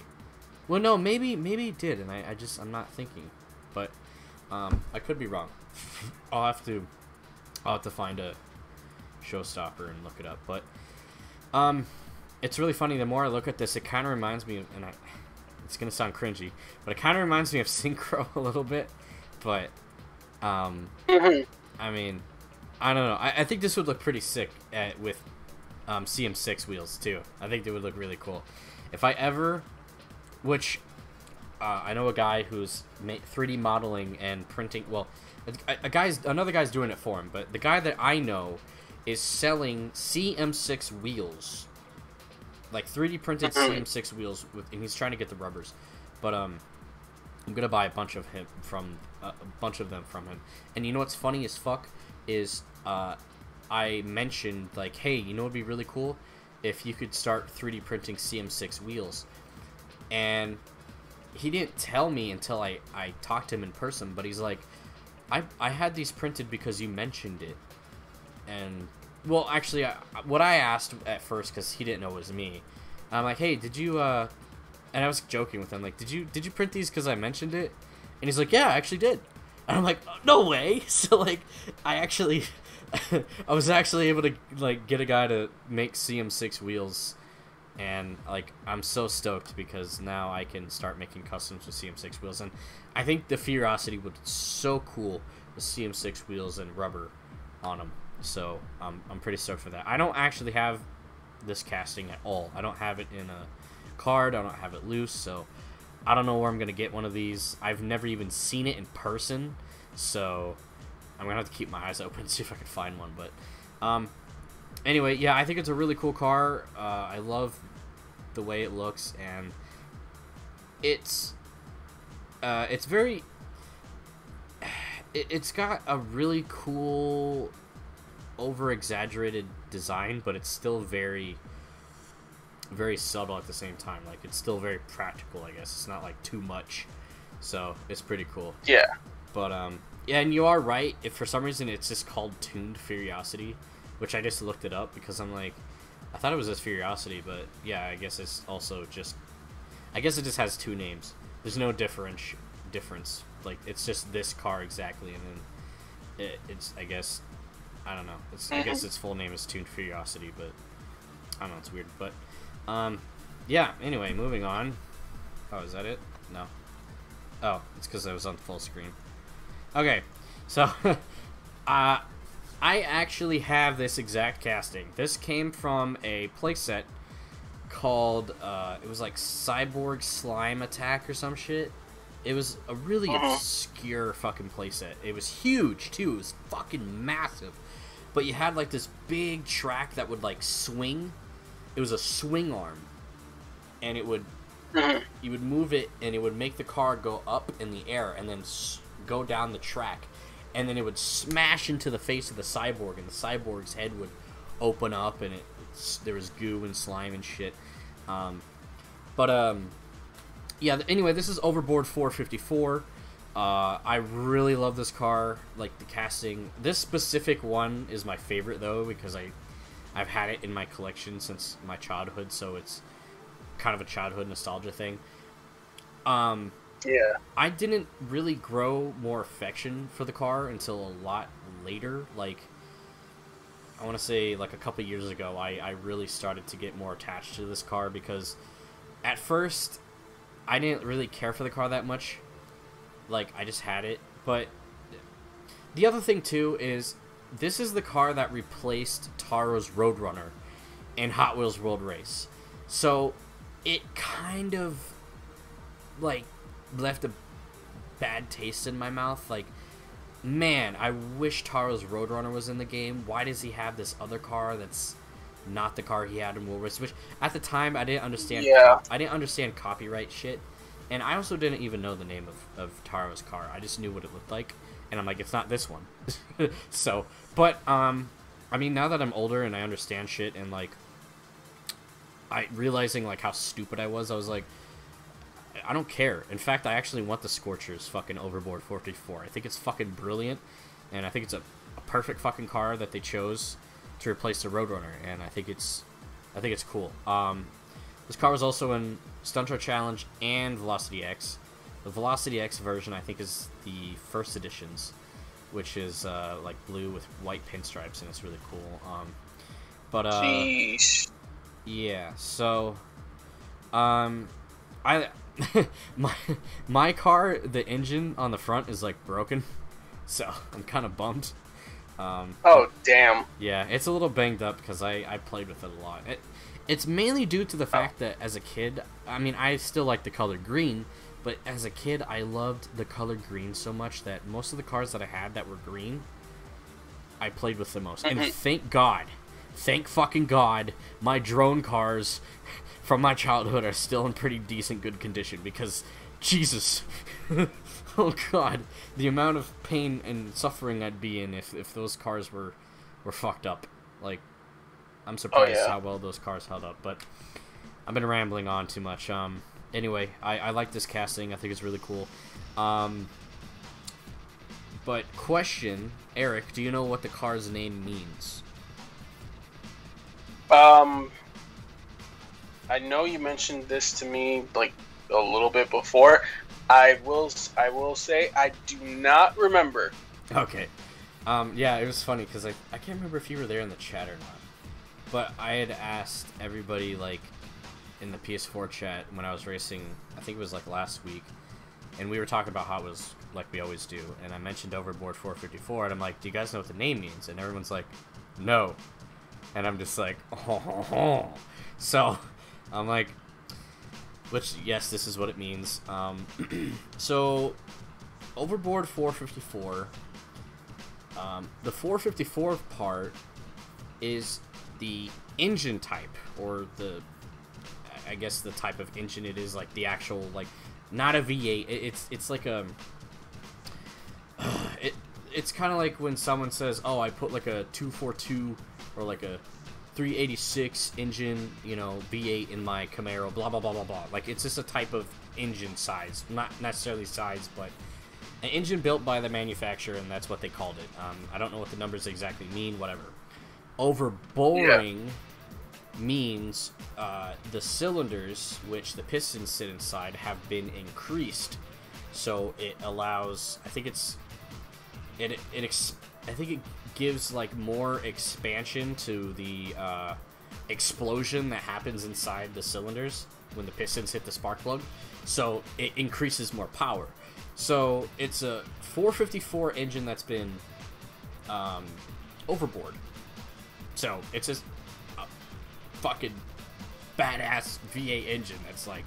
Well, no, maybe maybe it did, and I, I just I'm not thinking, but um, I could be wrong. I'll have to I'll have to find a Showstopper and look it up. But um, it's really funny. The more I look at this, it kind of reminds me, of, and I, it's gonna sound cringy, but it kind of reminds me of Synkro a little bit. But um, hmm I mean, I don't know. I, I think this would look pretty sick at, with um, CM6 wheels too. I think they would look really cool. If I ever, which uh, I know a guy who's ma- 3D modeling and printing. Well, a, a guy's another guy's doing it for him, but the guy that I know is selling CM6 wheels, like 3D printed Mhm. CM6 wheels, with, and he's trying to get the rubbers. But um, I'm gonna buy a bunch of him from uh, a bunch of them from him. And you know what's funny as fuck is uh, I mentioned like, hey, you know what'd be really cool if you could start 3D printing CM6 wheels, and he didn't tell me until I I talked to him in person. But he's like, I I had these printed because you mentioned it, and well, actually, I, what I asked at first because he didn't know it was me. I'm like, hey, did you uh and I was joking with him, like, "Did you did you print these because I mentioned it?" And he's like, "Yeah, I actually did." And I'm like, "No way!" So like, I actually, I was actually able to like get a guy to make CM6 wheels, and like I'm so stoked because now I can start making customs with CM6 wheels, and I think the Furiosity would be so cool with CM6 wheels and rubber on them. So um, I'm pretty stoked for that. I don't actually have this casting at all. I don't have it in a card. I don't have it loose, so I don't know where I'm gonna get one of these. I've never even seen it in person, so I'm gonna have to keep my eyes open and see if I can find one. But um, anyway, yeah, I think it's a really cool car. Uh, I love the way it looks, and it's uh, it's very. It, it's got a really cool, over exaggerated design, but it's still very very subtle at the same time. Like it's still very practical, I guess. It's not like too much. So it's pretty cool. Yeah. But um yeah, and you are right. If for some reason it's just called Tuned Furiosity, which I just looked it up because I'm like I thought it was just Furiosity, but yeah, I guess it's also just I guess it just has two names. There's no difference difference. Like it's just this car exactly and then it, it's I guess I don't know. It's I guess its full name is Tuned Furiosity, but I don't know, it's weird. But um, yeah. Anyway, moving on. Oh, is that it? No. Oh, it's because I was on full screen. Okay, so uh, I actually have this exact casting. This came from a playset called uh, it was like Cyborg Slime Attack or some shit. It was a really Uh-huh. obscure fucking playset. It was huge too. It was fucking massive. but you had like this big track that would like swing. It was a swing arm, and it would Mhm. you would move it, and it would make the car go up in the air, and then s- go down the track, and then it would smash into the face of the cyborg, and the cyborg's head would open up, and it there was goo and slime and shit. Um, but um, yeah. Anyway, this is Overbored 454. Uh, I really love this car. Like the casting. This specific one is my favorite though because I, I've had it in my collection since my childhood, so it's kind of a childhood nostalgia thing. Um, Yeah. I didn't really grow more affection for the car until a lot later. Like, I want to say, like a couple years ago, I, I really started to get more attached to this car because at first, I didn't really care for the car that much. Like, I just had it. But the other thing, too, is this is the car that replaced Taro's Roadrunner in Hot Wheels World Race. So, it kind of, like, left a bad taste in my mouth. Like, man, I wish Taro's Roadrunner was in the game. Why does he have this other car that's not the car he had in Race? Which at the time I didn't understand. Yeah. I didn't understand copyright shit, and I also didn't even know the name of of Taro's car. I just knew what it looked like, and I'm like, it's not this one. so, but um, I mean, now that I'm older and I understand shit, and like, I realizing like how stupid I was, I was like. I don't care. In fact, I actually want the Scorchers fucking Overbored 454. I think it's fucking brilliant, and I think it's a, a perfect fucking car that they chose to replace the Roadrunner, and I think it's, I think it's cool. Um, this car was also in Stunt Stunter Challenge and Velocity X. The Velocity X version, I think, is the first editions, which is uh, like blue with white pinstripes, and it's really cool. Um, but uh, Jeez. yeah, so um I my my car the engine on the front is like broken. So, I'm kind of bummed. Um Oh damn. yeah, it's a little banged up because I, I played with it a lot. It, it's mainly due to the fact that as a kid, I mean, I still like the color green, but as a kid, I loved the color green so much that most of the cars that I had that were green, I played with the most. And Mhm. thank God, thank fucking God, my drone cars from my childhood are still in pretty decent good condition because, Jesus. oh God, the amount of pain and suffering I'd be in if, if those cars were were fucked up. Like, I'm surprised yeah. how well those cars held up. But I've been rambling on too much. Um, anyway, I, I like this casting. I think it's really cool. Um, but question, Eric, do you know what the car's name means? Um, I know you mentioned this to me like a little bit before. I will. I will say I do not remember. Okay. Um, yeah, it was funny because I, I can't remember if you were there in the chat or not. But I had asked everybody, like, in the PS4 chat when I was racing, I think it was, like, last week, and we were talking about how it was like we always do, and I mentioned Overbored 454, and I'm like, do you guys know what the name means? And everyone's like, no. And I'm just like, oh. So, I'm like, which, yes, this is what it means. Um, so, Overbored 454 um, the 454 part is the engine type, or the, I guess the type of engine it is, like the actual, like, not a V8. It's it's like a, it it's kind of like when someone says, "Oh, I put like a 242 or like a 386 engine, you know, V8 in my Camaro." Blah blah blah blah blah. Like it's just a type of engine size, not necessarily size, but an engine built by the manufacturer, and that's what they called it. Um, I don't know what the numbers exactly mean. Whatever. Overboring means uh, the cylinders, which the pistons sit inside, have been increased. So it allows. I think it's. It it ex- I think it gives like more expansion to the uh, explosion that happens inside the cylinders when the pistons hit the spark plug. So it increases more power. So it's a 454 engine that's been um, overbored. So it's just a fucking badass V8 engine that's like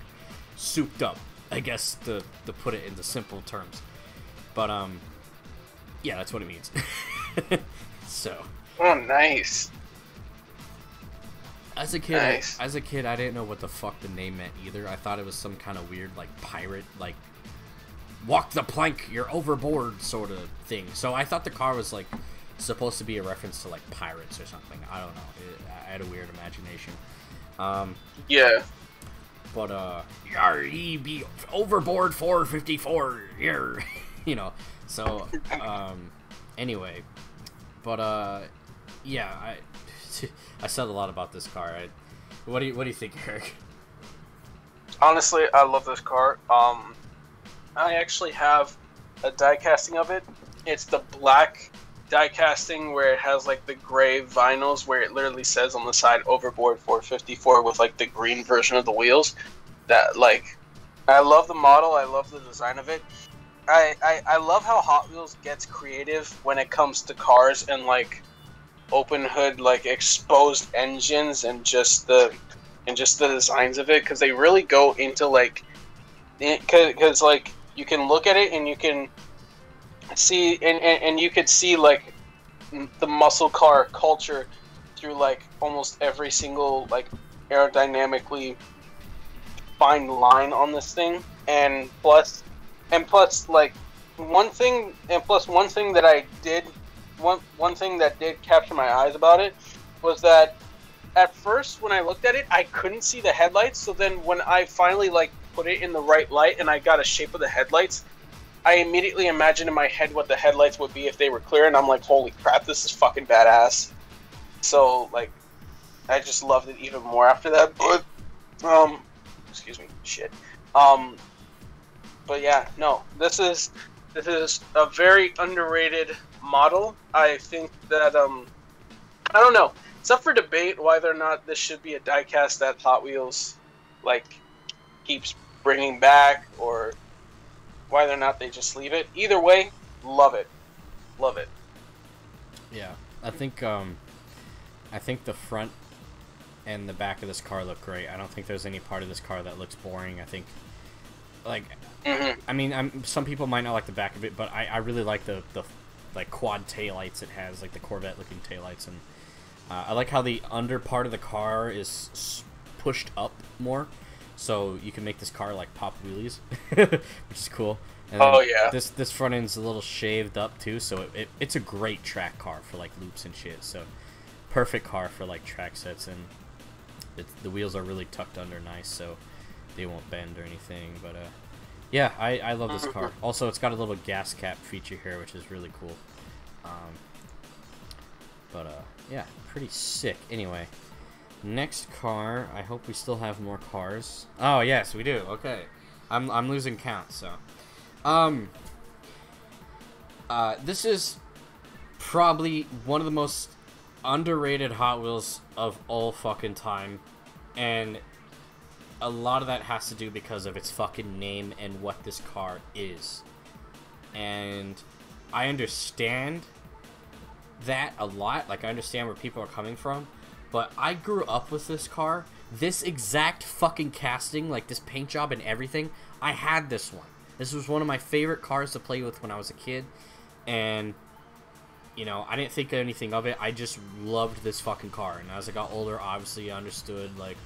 souped up, I guess to to put it into simple terms. But um, yeah, that's what it means. so Oh, nice. As a kid, Nice. I, as a kid, I didn't know what the fuck the name meant either. I thought it was some kind of weird, like pirate, like walk the plank, you're overboard sort of thing. So I thought the car was like supposed to be a reference to like pirates or something. I don't know. It, I had a weird imagination. Um, Yeah. but uh, he be overboard 454 here, you know. So um, anyway, but uh, yeah, I I said a lot about this car. I, what do you what do you think, Eric? Honestly, I love this car. Um, I actually have a die casting of it. It's the black die casting where it has like the gray vinyls where it literally says on the side overbored 454 with like the green version of the wheels. That like, I love the model. I love the design of it. I, I, I love how Hot Wheels gets creative when it comes to cars and like open hood like exposed engines and just the and just the designs of it because they really go into like because like you can look at it and you can see and, and, and you could see like the muscle car culture through like almost every single like aerodynamically fine line on this thing. And plus and plus like one thing and plus one thing that i did one one thing that did capture my eyes about it was that at first when I looked at it, I couldn't see the headlights. So then when I finally like put it in the right light and I got a shape of the headlights, I immediately imagined in my head what the headlights would be if they were clear, and I'm like, holy crap, this is fucking badass. So like, I just loved it even more after that. But um, excuse me, shit. Um, but yeah, no, this is this is a very underrated model. I think that um, I don't know. It's up for debate whether or not this should be a diecast that Hot Wheels like keeps bringing back, or whether or not they just leave it. Either way, love it, love it. Yeah, I think um, I think the front and the back of this car look great. I don't think there's any part of this car that looks boring. I think, like, hmm I mean, I'm, some people might not like the back of it, but I, I really like the, the like quad taillights it has, like the Corvette looking taillights, and uh, I like how the under part of the car is pushed up more, so you can make this car like pop wheelies, which is cool. And Oh, yeah. this this front end's a little shaved up too, so it, it, it's a great track car for like loops and shit. So perfect car for like track sets, and it's, the wheels are really tucked under nice, so they won't bend or anything. But uh, yeah, I, I love this car. Also, it's got a little gas cap feature here, which is really cool. Um, but uh, yeah, pretty sick. Anyway, next car. I hope we still have more cars. Oh yes, we do. Okay, I'm I'm losing count. So, um, uh, this is probably one of the most underrated Hot Wheels of all fucking time, and a lot of that has to do because of its fucking name and what this car is. And I understand that a lot. Like, I understand where people are coming from. But I grew up with this car. This exact fucking casting, like this paint job and everything, I had this one. This was one of my favorite cars to play with when I was a kid. And, you know, I didn't think anything of it. I just loved this fucking car. And as I got older, obviously, I understood, like,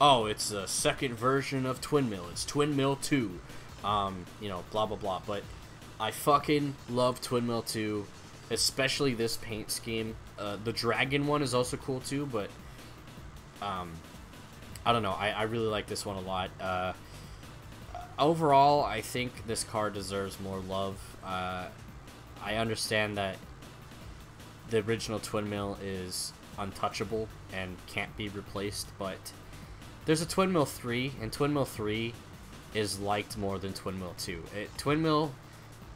oh, it's a second version of Twin Mill. It's Twin Mill 2. Um, you know, blah, blah, blah. But I fucking love Twin Mill 2, especially this paint scheme. Uh, the Dragon one is also cool too, but um, I don't know. I, I really like this one a lot. Uh, overall, I think this car deserves more love. Uh, I understand that the original Twin Mill is untouchable and can't be replaced, but there's a Twin Mill 3, and Twin Mill 3 is liked more than Twin Mill 2. It, Twin Mill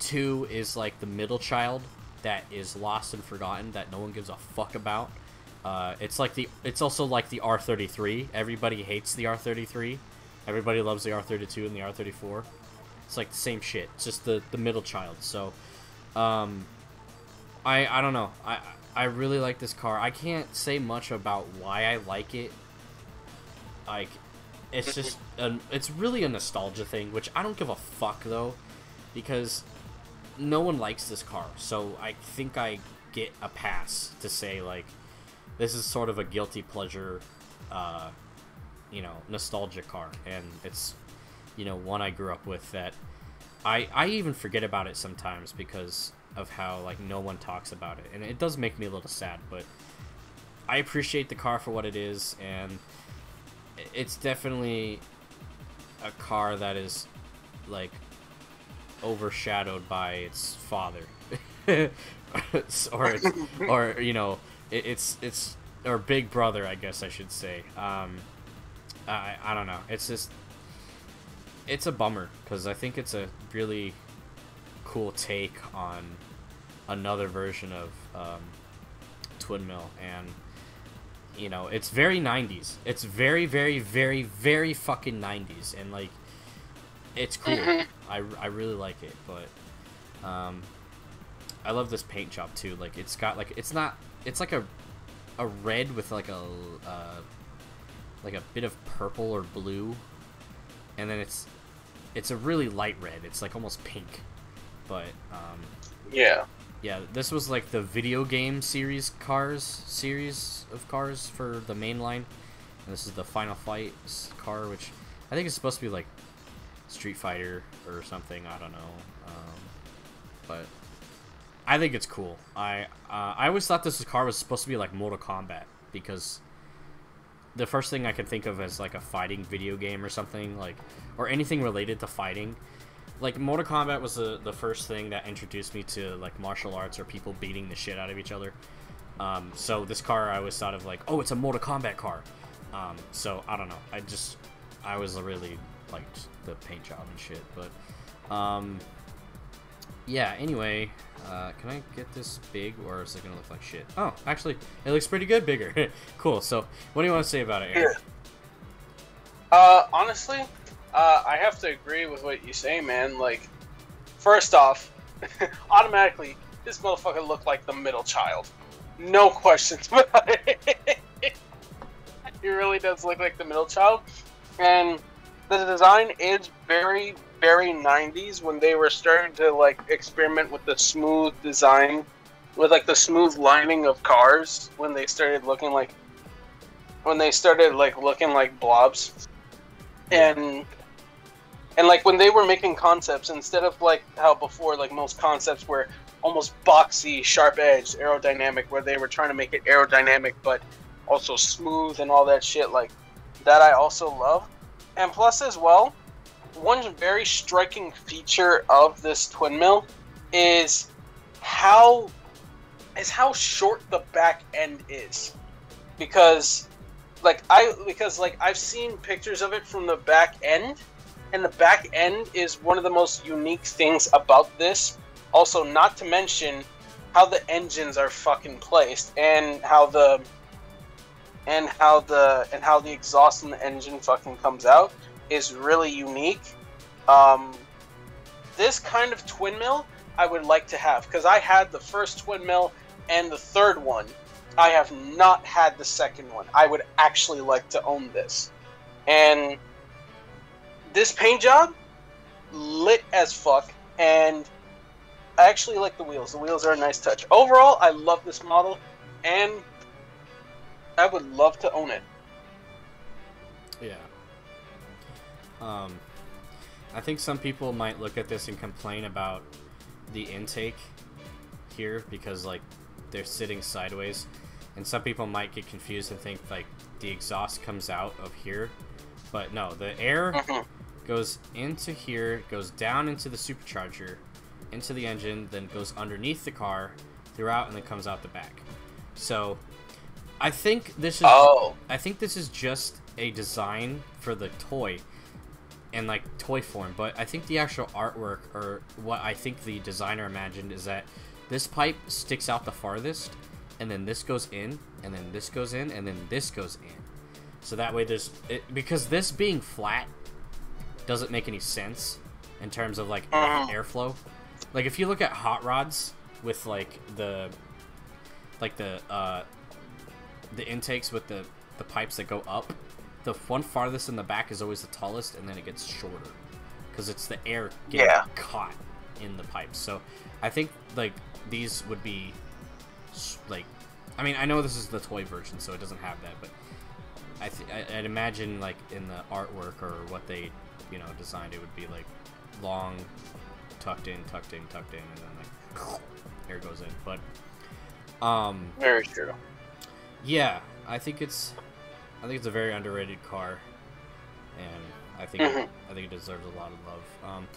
2 is like the middle child that is lost and forgotten that no one gives a fuck about. Uh, it's like the it's also like the R33. Everybody hates the R33. Everybody loves the R32 and the R34. It's like the same shit. It's just the the middle child. So, um, I I don't know. I I really like this car. I can't say much about why I like it. Like, it's just it's really a nostalgia thing, which I don't give a fuck though, because no one likes this car. So I think I get a pass to say like this is sort of a guilty pleasure, uh, you know, nostalgia car, and it's you know one I grew up with that I I even forget about it sometimes because of how like no one talks about it, and it does make me a little sad, but I appreciate the car for what it is, and it's definitely a car that is like overshadowed by its father. Or it's, or you know it, it's it's or big brother i guess i should say. Um i i don't know. It's just it's a bummer because i think it's a really cool take on another version of um, twin mill and you know it's very 90s it's very very very very fucking 90s and like it's cool. I, I really like it but um i love this paint job too like it's got like it's not it's like a a red with like a uh, like a bit of purple or blue and then it's it's a really light red it's like almost pink but um Yeah. Yeah, this was like the video game series cars series of cars for the main line. And this is the Final Fight car, which I think is supposed to be like Street Fighter or something. I don't know, um, but I think it's cool. I uh, I always thought this car was supposed to be like Mortal Kombat because the first thing I can think of is like a fighting video game or something like or anything related to fighting like Mortal Kombat was the, the first thing that introduced me to like martial arts or people beating the shit out of each other. Um, so this car I always thought of like, oh, it's a Mortal Kombat car. Um, so I don't know. I just I was really liked the paint job and shit. But um, yeah. Anyway, uh, can I get this big or is it gonna look like shit? Oh, actually, it looks pretty good bigger. cool. So what do you want to say about it, Aaron? Uh, honestly, uh, I have to agree with what you say, man. Like, first off, automatically, this motherfucker looked like the middle child. No questions about it. he really does look like the middle child. And the design is very, very 90s when they were starting to, like, experiment with the smooth design, with, like, the smooth lining of cars when they started looking like. When they started, like, looking like blobs and and like when they were making concepts instead of like how before like most concepts were almost boxy sharp edged aerodynamic where they were trying to make it aerodynamic but also smooth and all that shit like that i also love. And plus as well one very striking feature of this twin mill is how is how short the back end is. Because like I because like I've seen pictures of it from the back end, and the back end is one of the most unique things about this. Also, not to mention how the engines are fucking placed and how the and how the and how the exhaust in the engine fucking comes out is really unique. Um, this kind of twin mill I would like to have because I had the first twin mill and the third one. I have not had the second one. I would actually like to own this. And this paint job, lit as fuck. And I actually like the wheels. The wheels are a nice touch. Overall, I love this model, and I would love to own it. Yeah. Um, I think some people might look at this and complain about the intake here because like they're sitting sideways, and some people might get confused and think like the exhaust comes out of here, but no, the air Mhm. Goes into here, goes down into the supercharger, into the engine, then goes underneath the car, throughout, and then comes out the back. So, I think this is Oh, I think this is just a design for the toy and like toy form, but I think the actual artwork or what I think the designer imagined is that this pipe sticks out the farthest and then this goes in and then this goes in and then this goes in. So that way there's it, because this being flat doesn't make any sense in terms of like Mhm. airflow. Like if you look at hot rods with like the like the uh the intakes with the the pipes that go up, the one farthest in the back is always the tallest, and then it gets shorter because it's the air getting Yeah. caught in the pipes. So I think like these would be like, I mean, I know this is the toy version, so it doesn't have that, but I I'd imagine like in the artwork or what they, you know, designed, it would be like long, tucked in, tucked in, tucked in, and then like hair goes in. But um, Very true. yeah, I think it's I think it's a very underrated car, and I think Mhm. I think it deserves a lot of love. Um,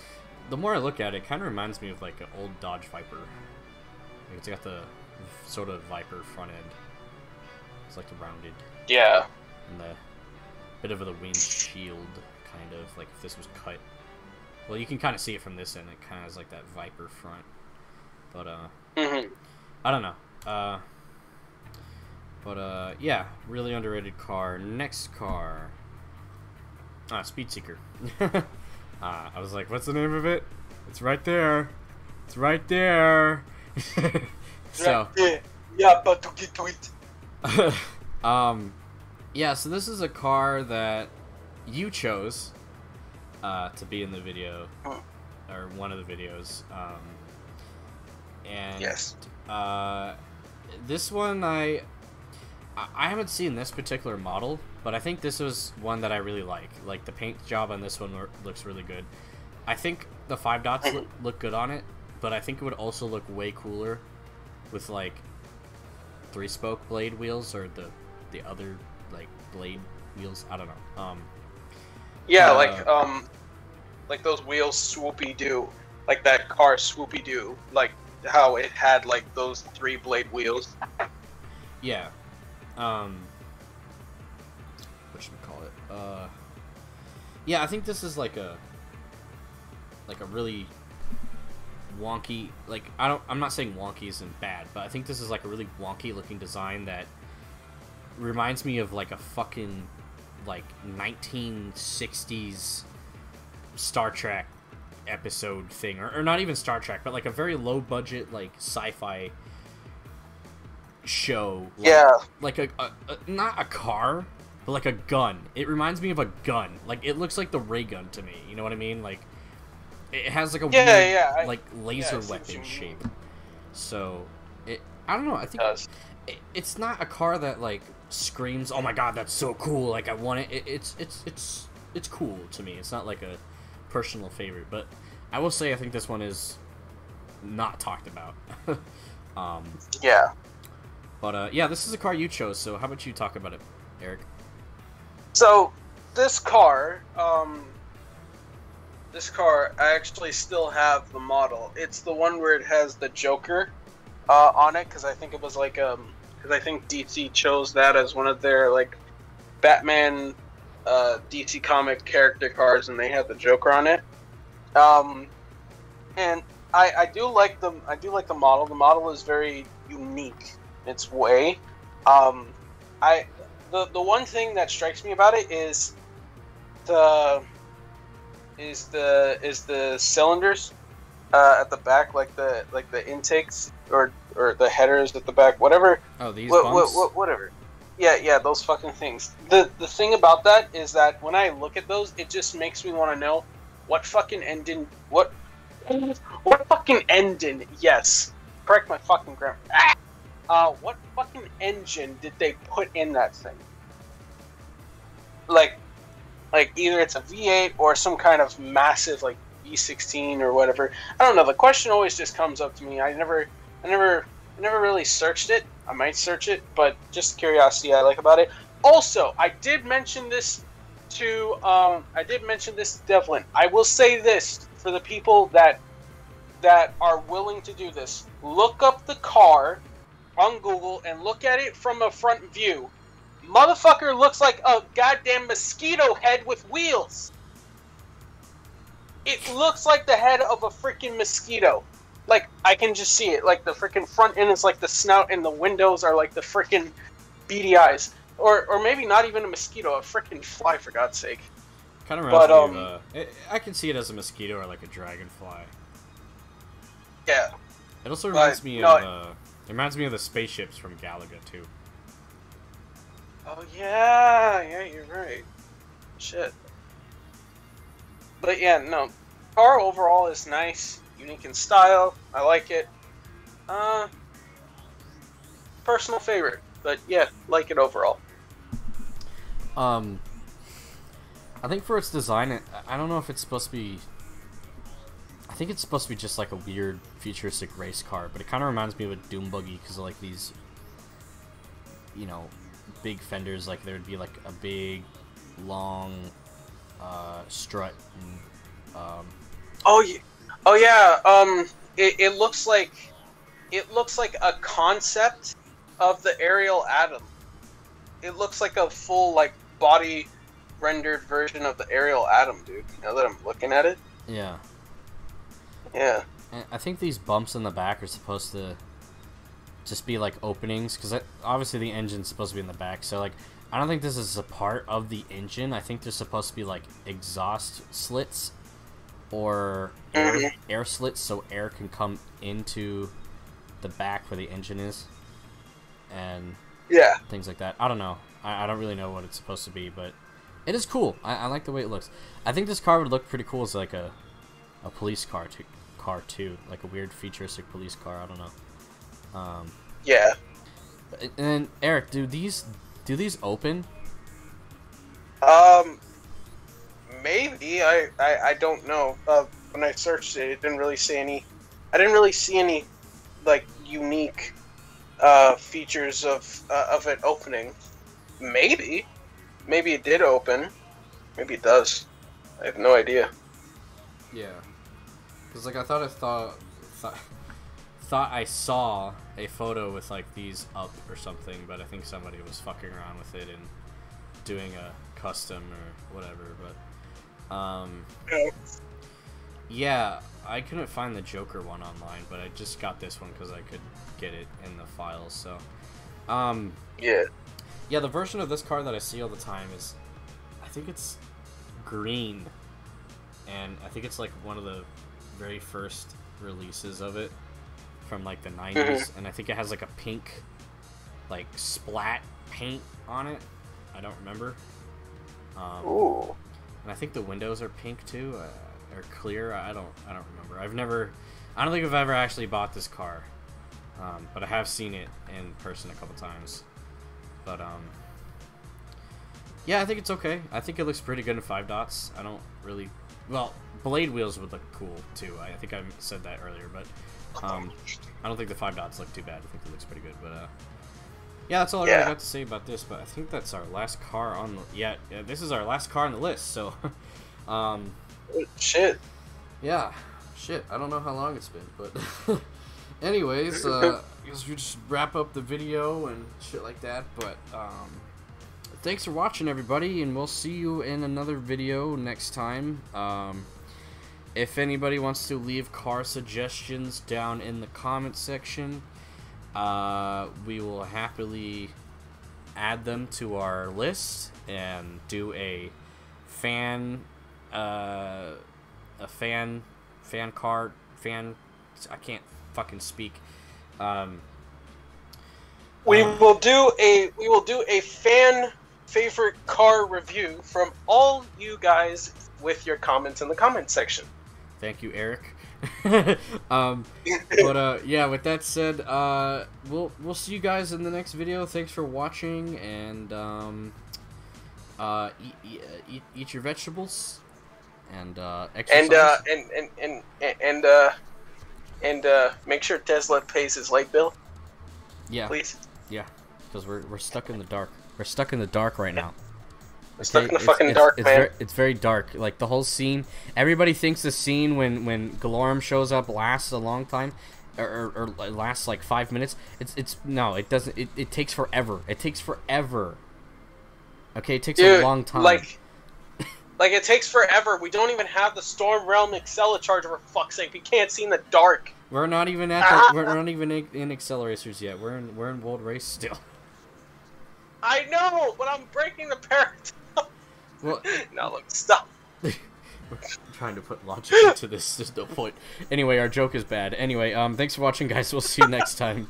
the more I look at it, it kind of reminds me of like an old Dodge Viper. Like, it's got the sort of Viper front end. It's like the rounded Yeah. And the bit of the windshield, kind of like if this was cut. Well, you can kind of see it from this end. It kind of has like that Viper front, but uh, hmm I don't know. Uh, but uh, yeah, really underrated car. Next car. Ah, Speed Seeker. uh, I was like, what's the name of it? It's right there. It's right there. so, Yeah, yeah, but to get to it. um, yeah. So this is a car that you chose uh, to be in the video, Hmm. or one of the videos. Um, and Yes. uh, this one I I haven't seen this particular model, but I think this was one that I really like. Like the paint job on this one looks really good. I think the five dots look, look good on it, but I think it would also look way cooler with like three spoke blade wheels or the the other blade wheels. I don't know. Um, Yeah, Uh, like um, like those wheels Swoopy Do, like that car Swoopy Do, like how it had like those three blade wheels. Yeah. Um. What should we call it? Uh. Yeah, I think this is like a. Like a really wonky. Like I don't. I'm not saying wonky isn't bad, but I think this is like a really wonky looking design that reminds me of like a fucking like 1960s Star Trek episode thing, or, or not even Star Trek, but like a very low budget like sci-fi show. Like, Yeah, like a, a, a not a car, but like a gun. It reminds me of a gun. Like it looks like the ray gun to me. You know what I mean? Like it has like a Yeah, weird, yeah, I- like laser what weapon shape. So it, I don't know. I think it, it's not a car that like screams, "Oh my god, that's so cool!" Like I want it. it. It's it's it's it's cool to me. It's not like a personal favorite, but I will say I think this one is not talked about. um, Yeah. but uh, yeah, this is a car you chose. So how about you talk about it, Eric? So this car, um, this car, I actually still have the model. It's the one where it has the Joker uh, on it because I think it was like um, because I think DC chose that as one of their like Batman uh, DC comic character cards, and they had the Joker on it. Um, and I, I do like the I do like the model. The model is very unique in its way. Um, I the the one thing that strikes me about it is the is the is the cylinders uh, at the back, like the like the intakes or or the headers at the back, whatever, Oh, these what, bumps. what, what, whatever. Yeah, yeah, those fucking things. The the thing about that is that when I look at those, it just makes me want to know what fucking engine, what what fucking engine? Yes, correct my fucking grammar. Ah! Uh, what fucking engine did they put in that thing? Like, like either it's a V8 or some kind of massive like V16 or whatever. I don't know. The question always just comes up to me. I never, I never, I never really searched it. I might search it, but just curiosity I like about it. Also, I did mention this to, um, I did mention this to Devlin. I will say this for the people that that are willing to do this. Look up the car on Google and look at it from a front view. Motherfucker looks like a goddamn mosquito head with wheels. It looks like the head of a freaking mosquito. Like I can just see it. Like the freaking front end is like the snout, and the windows are like the freaking beady eyes. Or, or maybe not even a mosquito, a freaking fly for God's sake. Kind of reminds but, me um, of. Uh, it, I can see it as a mosquito or like a dragonfly. Yeah. It also But, reminds me no, of. Uh, it reminds me of the spaceships from Galaga too. Oh yeah, yeah, you're right. Shit. But yeah, no. Car overall is nice, unique in style. I like it. Uh, personal favorite, but yeah, like it overall. Um, I think for its design, I- I don't know if it's supposed to be. I think it's supposed to be just like a weird futuristic race car, but it kind of reminds me of a Doom buggy because of like these, you know, big fenders. Like there would be like a big, long, uh, strut. And, um, Oh yeah, oh yeah. Um, it, it looks like it looks like a concept of the Ariel Atom. It looks like a full like body rendered version of the Ariel Atom, dude. Now that I'm looking at it, yeah, yeah. and I think these bumps in the back are supposed to just be like openings because obviously the engine's supposed to be in the back. So like, I don't think this is a part of the engine. I think they're supposed to be like exhaust slits or air, Mhm. air slits so air can come into the back where the engine is and Yeah. things like that. I don't know. I, I don't really know what it's supposed to be, but it is cool. I, I like the way it looks. I think this car would look pretty cool as like a a police car too, car too, like a weird futuristic police car. I don't know. Um, Yeah. and then Eric, do these do these open? Um, maybe I, I I don't know. Uh, when I searched it, it didn't really say any. I didn't really see any like unique uh, features of uh, of it opening. Maybe, maybe it did open. Maybe it does. I have no idea. Yeah, because like I thought I thought thought, thought I saw a photo with like these up or something, but I think somebody was fucking around with it and doing a custom or whatever. But um, Yeah. I couldn't find the Joker one online, but I just got this one because I could get it in the files. So, um, Yeah. yeah, the version of this car that I see all the time is, I think it's green, and I think it's like one of the very first releases of it from like the 90s, and I think it has like a pink, like splat paint on it. I don't remember. Um, Ooh. And I think the windows are pink too, uh, or clear. I don't, I don't remember. I've never, I don't think I've ever actually bought this car, um, but I have seen it in person a couple times. But um, yeah, I think it's okay. I think it looks pretty good in five dots. I don't really, well, blade wheels would look cool too. I, think I said that earlier, but um, I don't think the five dots look too bad. I think it looks pretty good, but uh. Yeah, that's all I really got to say about this. But I think that's our last car on the. Yeah, yeah this is our last car on the list. So, um, Shit. yeah, shit. I don't know how long it's been, but anyways, uh, I guess we just wrap up the video and shit like that. But um, thanks for watching, everybody, and we'll see you in another video next time. Um, if anybody wants to leave car suggestions down in the comment section, uh, we will happily add them to our list and do a fan uh, a fan fan card fan I can't fucking speak um, We Um, will do a we will do a fan favorite car review from all you guys with your comments in the comment section. thank you Eric um, but uh, yeah with that said uh, we'll we'll see you guys in the next video thanks for watching and um, uh, eat, eat, eat, eat your vegetables and uh, exercise. and uh, and and and and uh, and uh, make sure Tesla pays his light bill, yeah please. Yeah, because we're, we're stuck in the dark. We're stuck in the dark right now. We're stuck in the It's- fucking it's- dark, it's man. Very, it's very dark. Like the whole scene. Everybody thinks the scene when when Gelorum shows up lasts a long time, or, or, or lasts like five minutes. It's it's no, it doesn't. It, it takes forever. It takes forever. Okay, it takes Dude, a long time. like, like it takes forever. We don't even have the Storm Realm Accelecharger for fuck's sake. We can't see in the dark. we're not even at the, ah. we're not even in, Acceleracers yet. We're in we're in World Race still. I know, but I'm breaking the paradigm. Well, now look, stop. We're trying to put logic into this. There's no point. Anyway, our joke is bad. Anyway, um, thanks for watching, guys. We'll see you next time.